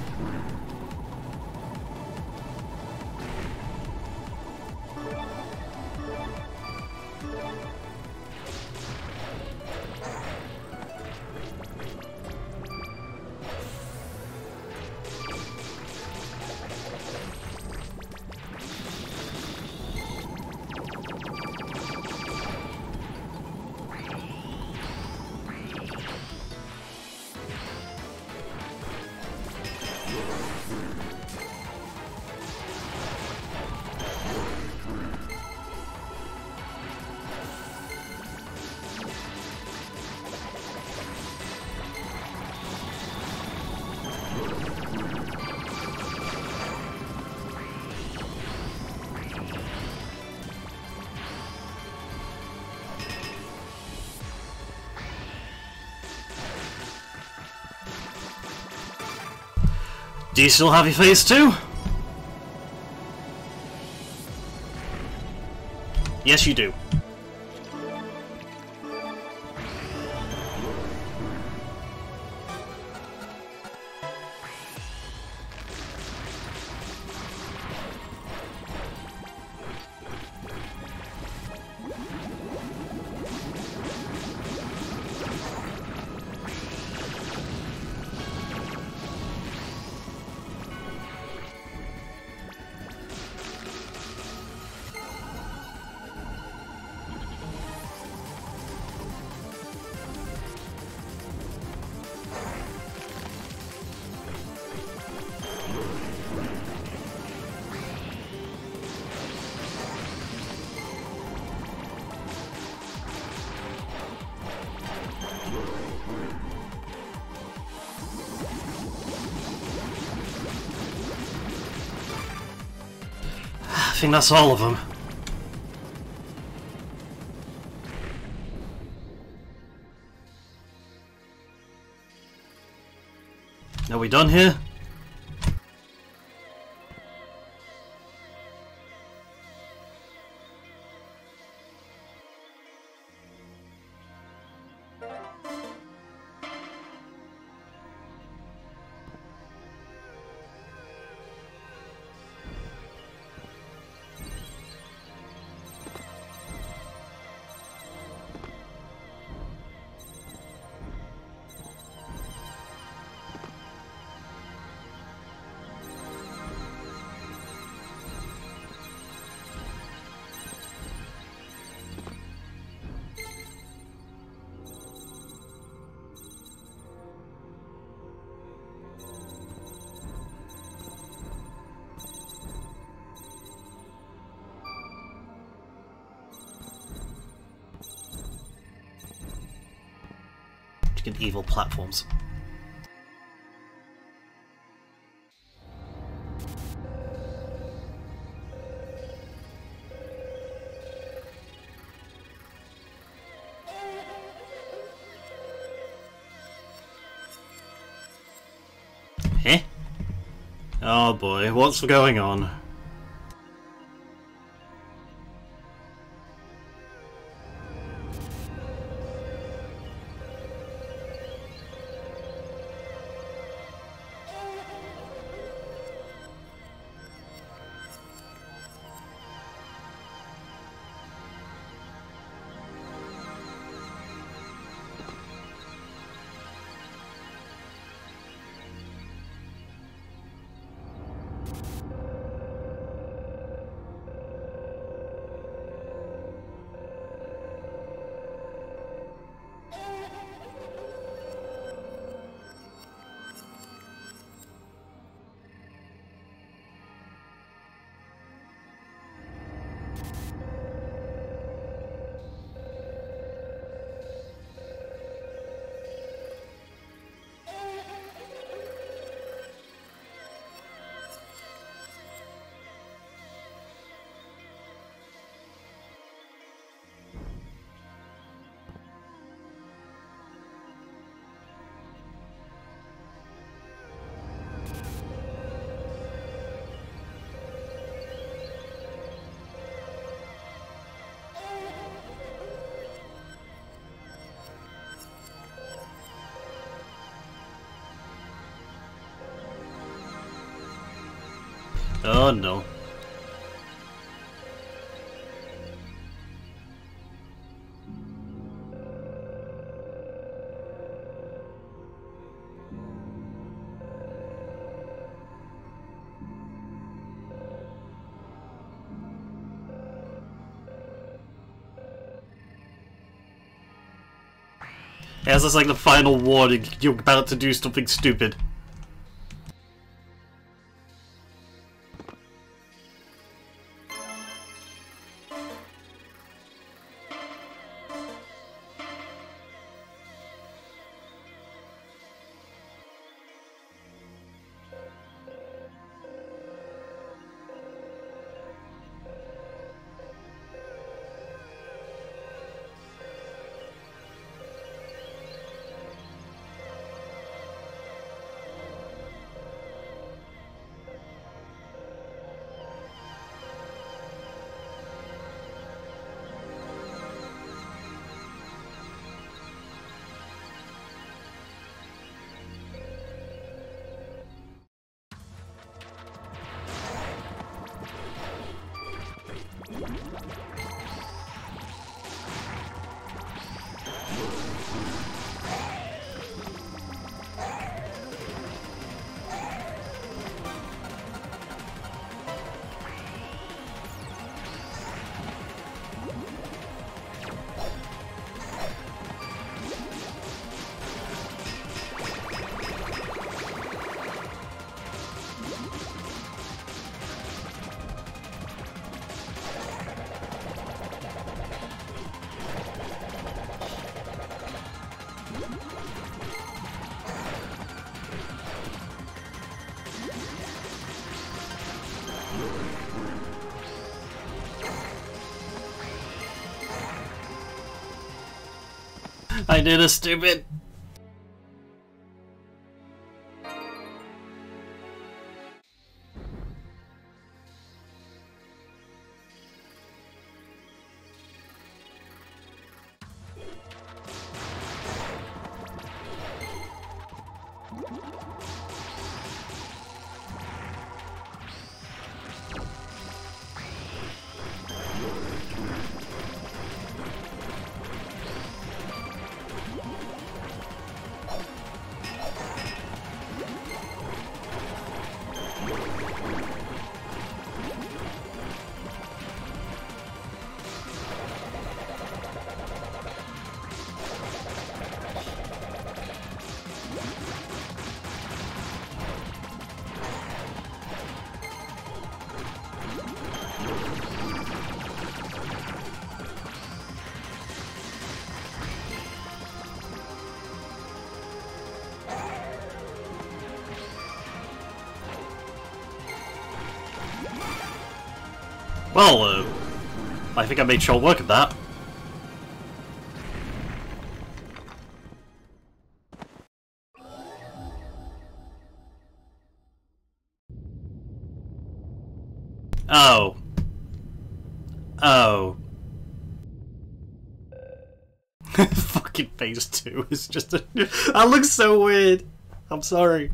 Do you still have your face too? Yes, you do. Think that's all of them. Are we done here? Evil platforms. Oh boy, what's going on? Oh no. As it's like the final warning, you're about to do something stupid. I did a stupid. Well, uh, I think I made sure work of that. Oh. Oh. Fucking phase two is just a. that looks so weird. I'm sorry.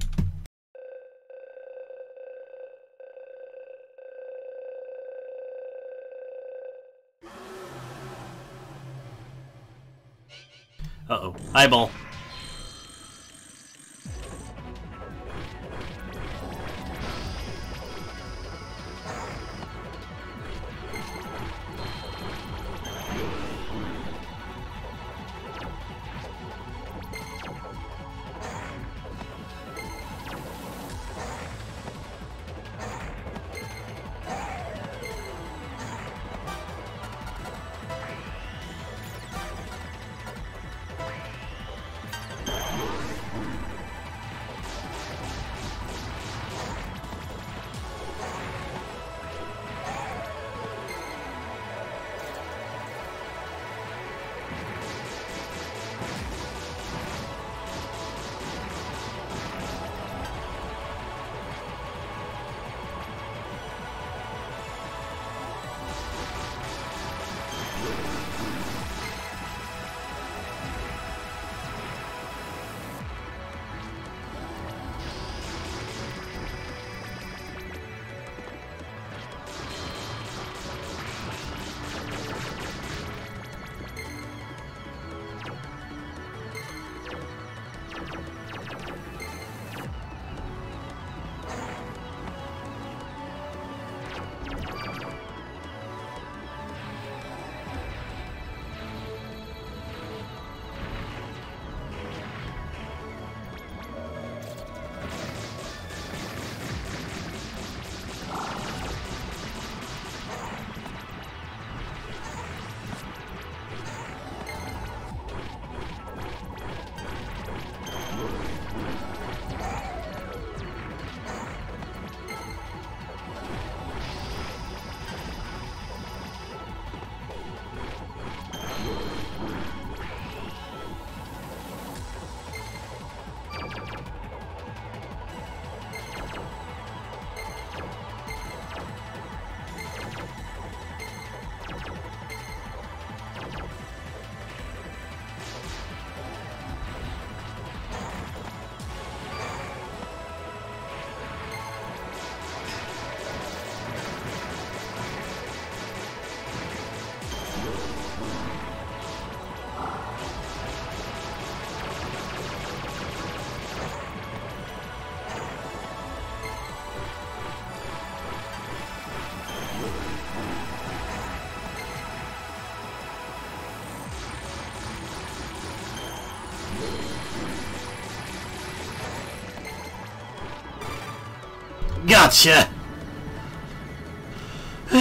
Gotcha!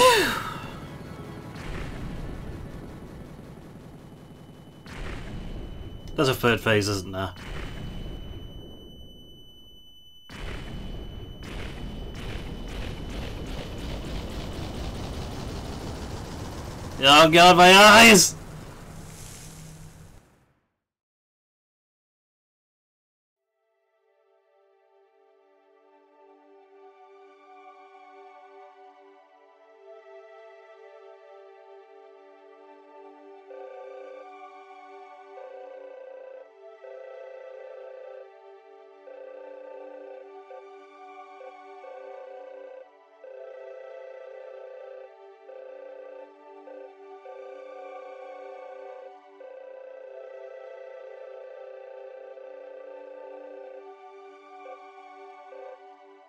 There's a third phase, isn't there? Oh god, my eyes!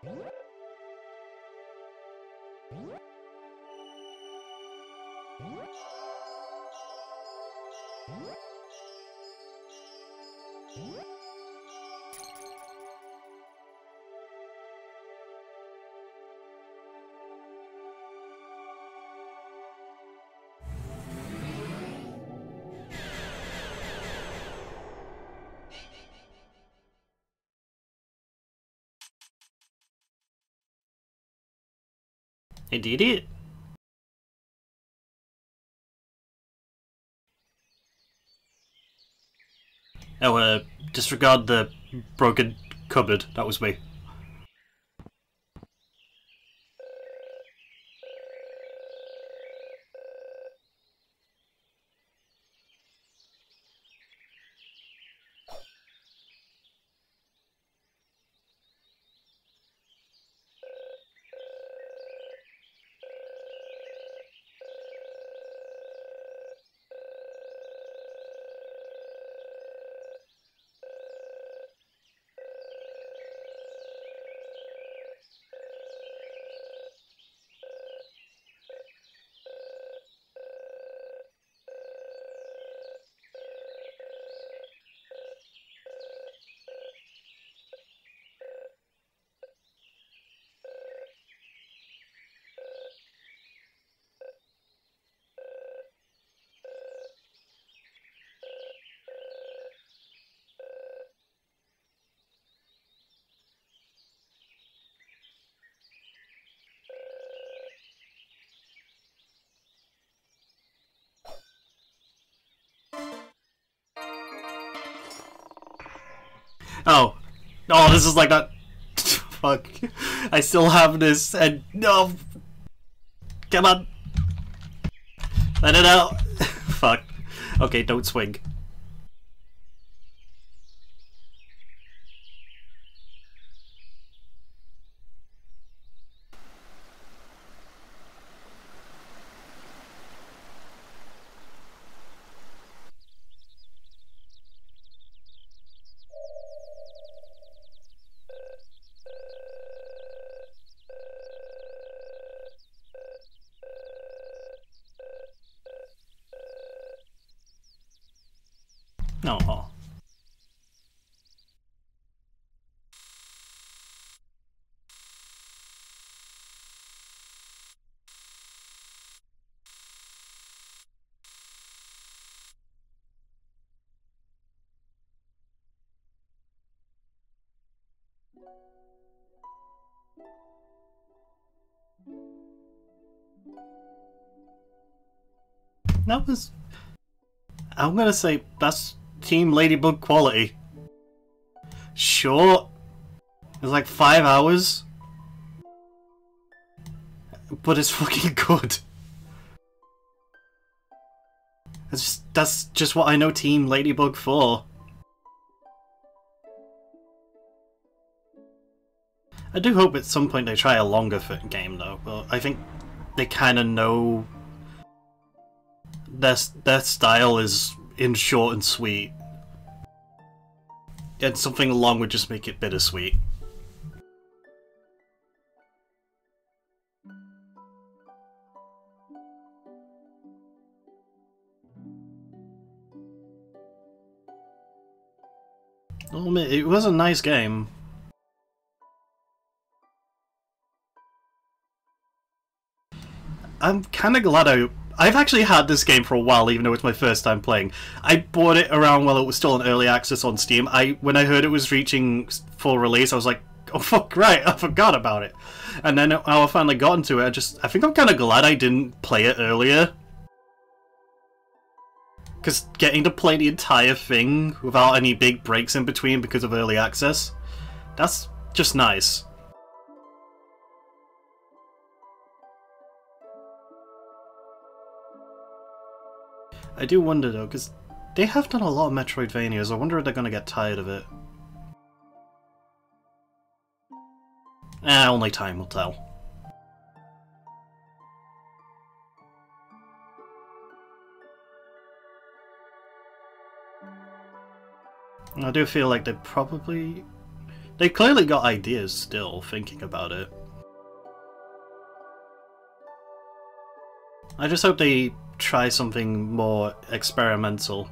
What? Hey, idiot. Oh, uh, disregard the broken cupboard. That was me. Oh. Oh, this is like that. Fuck. I still have this, and no. Come on. Let it out. Fuck. Okay, don't swing. That was... I'm gonna say that's Team Ladybug quality. Sure. It's like five hours. But it's fucking good. That's just, that's just what I know Team Ladybug for. I do hope at some point they try a longer game though, but I think they kind of know that that style is in short and sweet, and something long would just make it bittersweet. Oh, it was a nice game. I'm kind of glad I I've actually had this game for a while, even though it's my first time playing. I bought it around while it was still in early access on Steam. I when I heard it was reaching full release, I was like, "Oh fuck, right! I forgot about it." And then how I finally got into it. I just, I think I'm kind of glad I didn't play it earlier, because getting to play the entire thing without any big breaks in between because of early access, that's just nice. I do wonder though, because they have done a lot of Metroidvanias. I wonder if they're going to get tired of it. Eh, only time will tell. I do feel like they probably... They clearly got ideas still, thinking about it. I just hope they try something more experimental.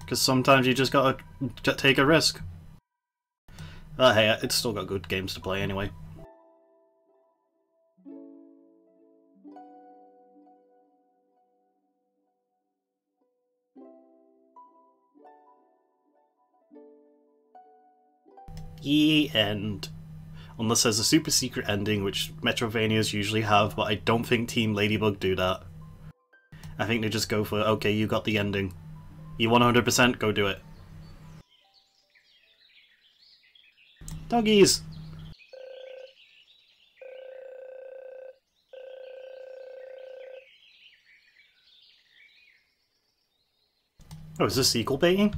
Because sometimes you just gotta take a risk. But hey, it's still got good games to play anyway. The end. Unless there's a super secret ending, which Metroidvanias usually have, but I don't think Team Ladybug do that. I think they just go for, okay, you got the ending. You 100% go do it. Doggies! Oh, is this sequel baiting?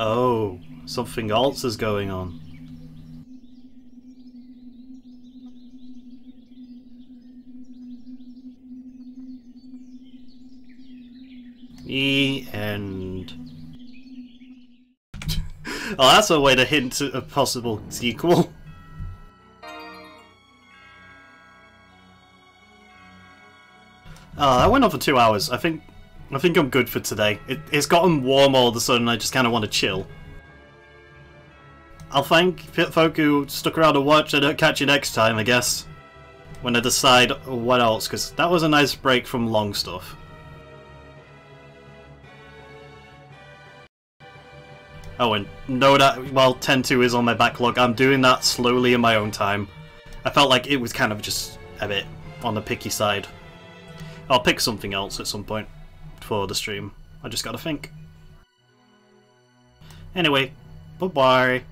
Oh, something else is going on. The end. oh, that's a way to hint at a possible sequel. Oh, that went on for two hours. I think I think I'm good for today. It, it's gotten warm all of a sudden, I just kind of want to chill. I'll thank folk who stuck around to watch and catch you next time, I guess. When I decide what else, because that was a nice break from long stuff. Oh, and know that while 10.2 is on my backlog, I'm doing that slowly in my own time. I felt like it was kind of just a bit on the picky side. I'll pick something else at some point for the stream. I just gotta think. Anyway, bye-bye.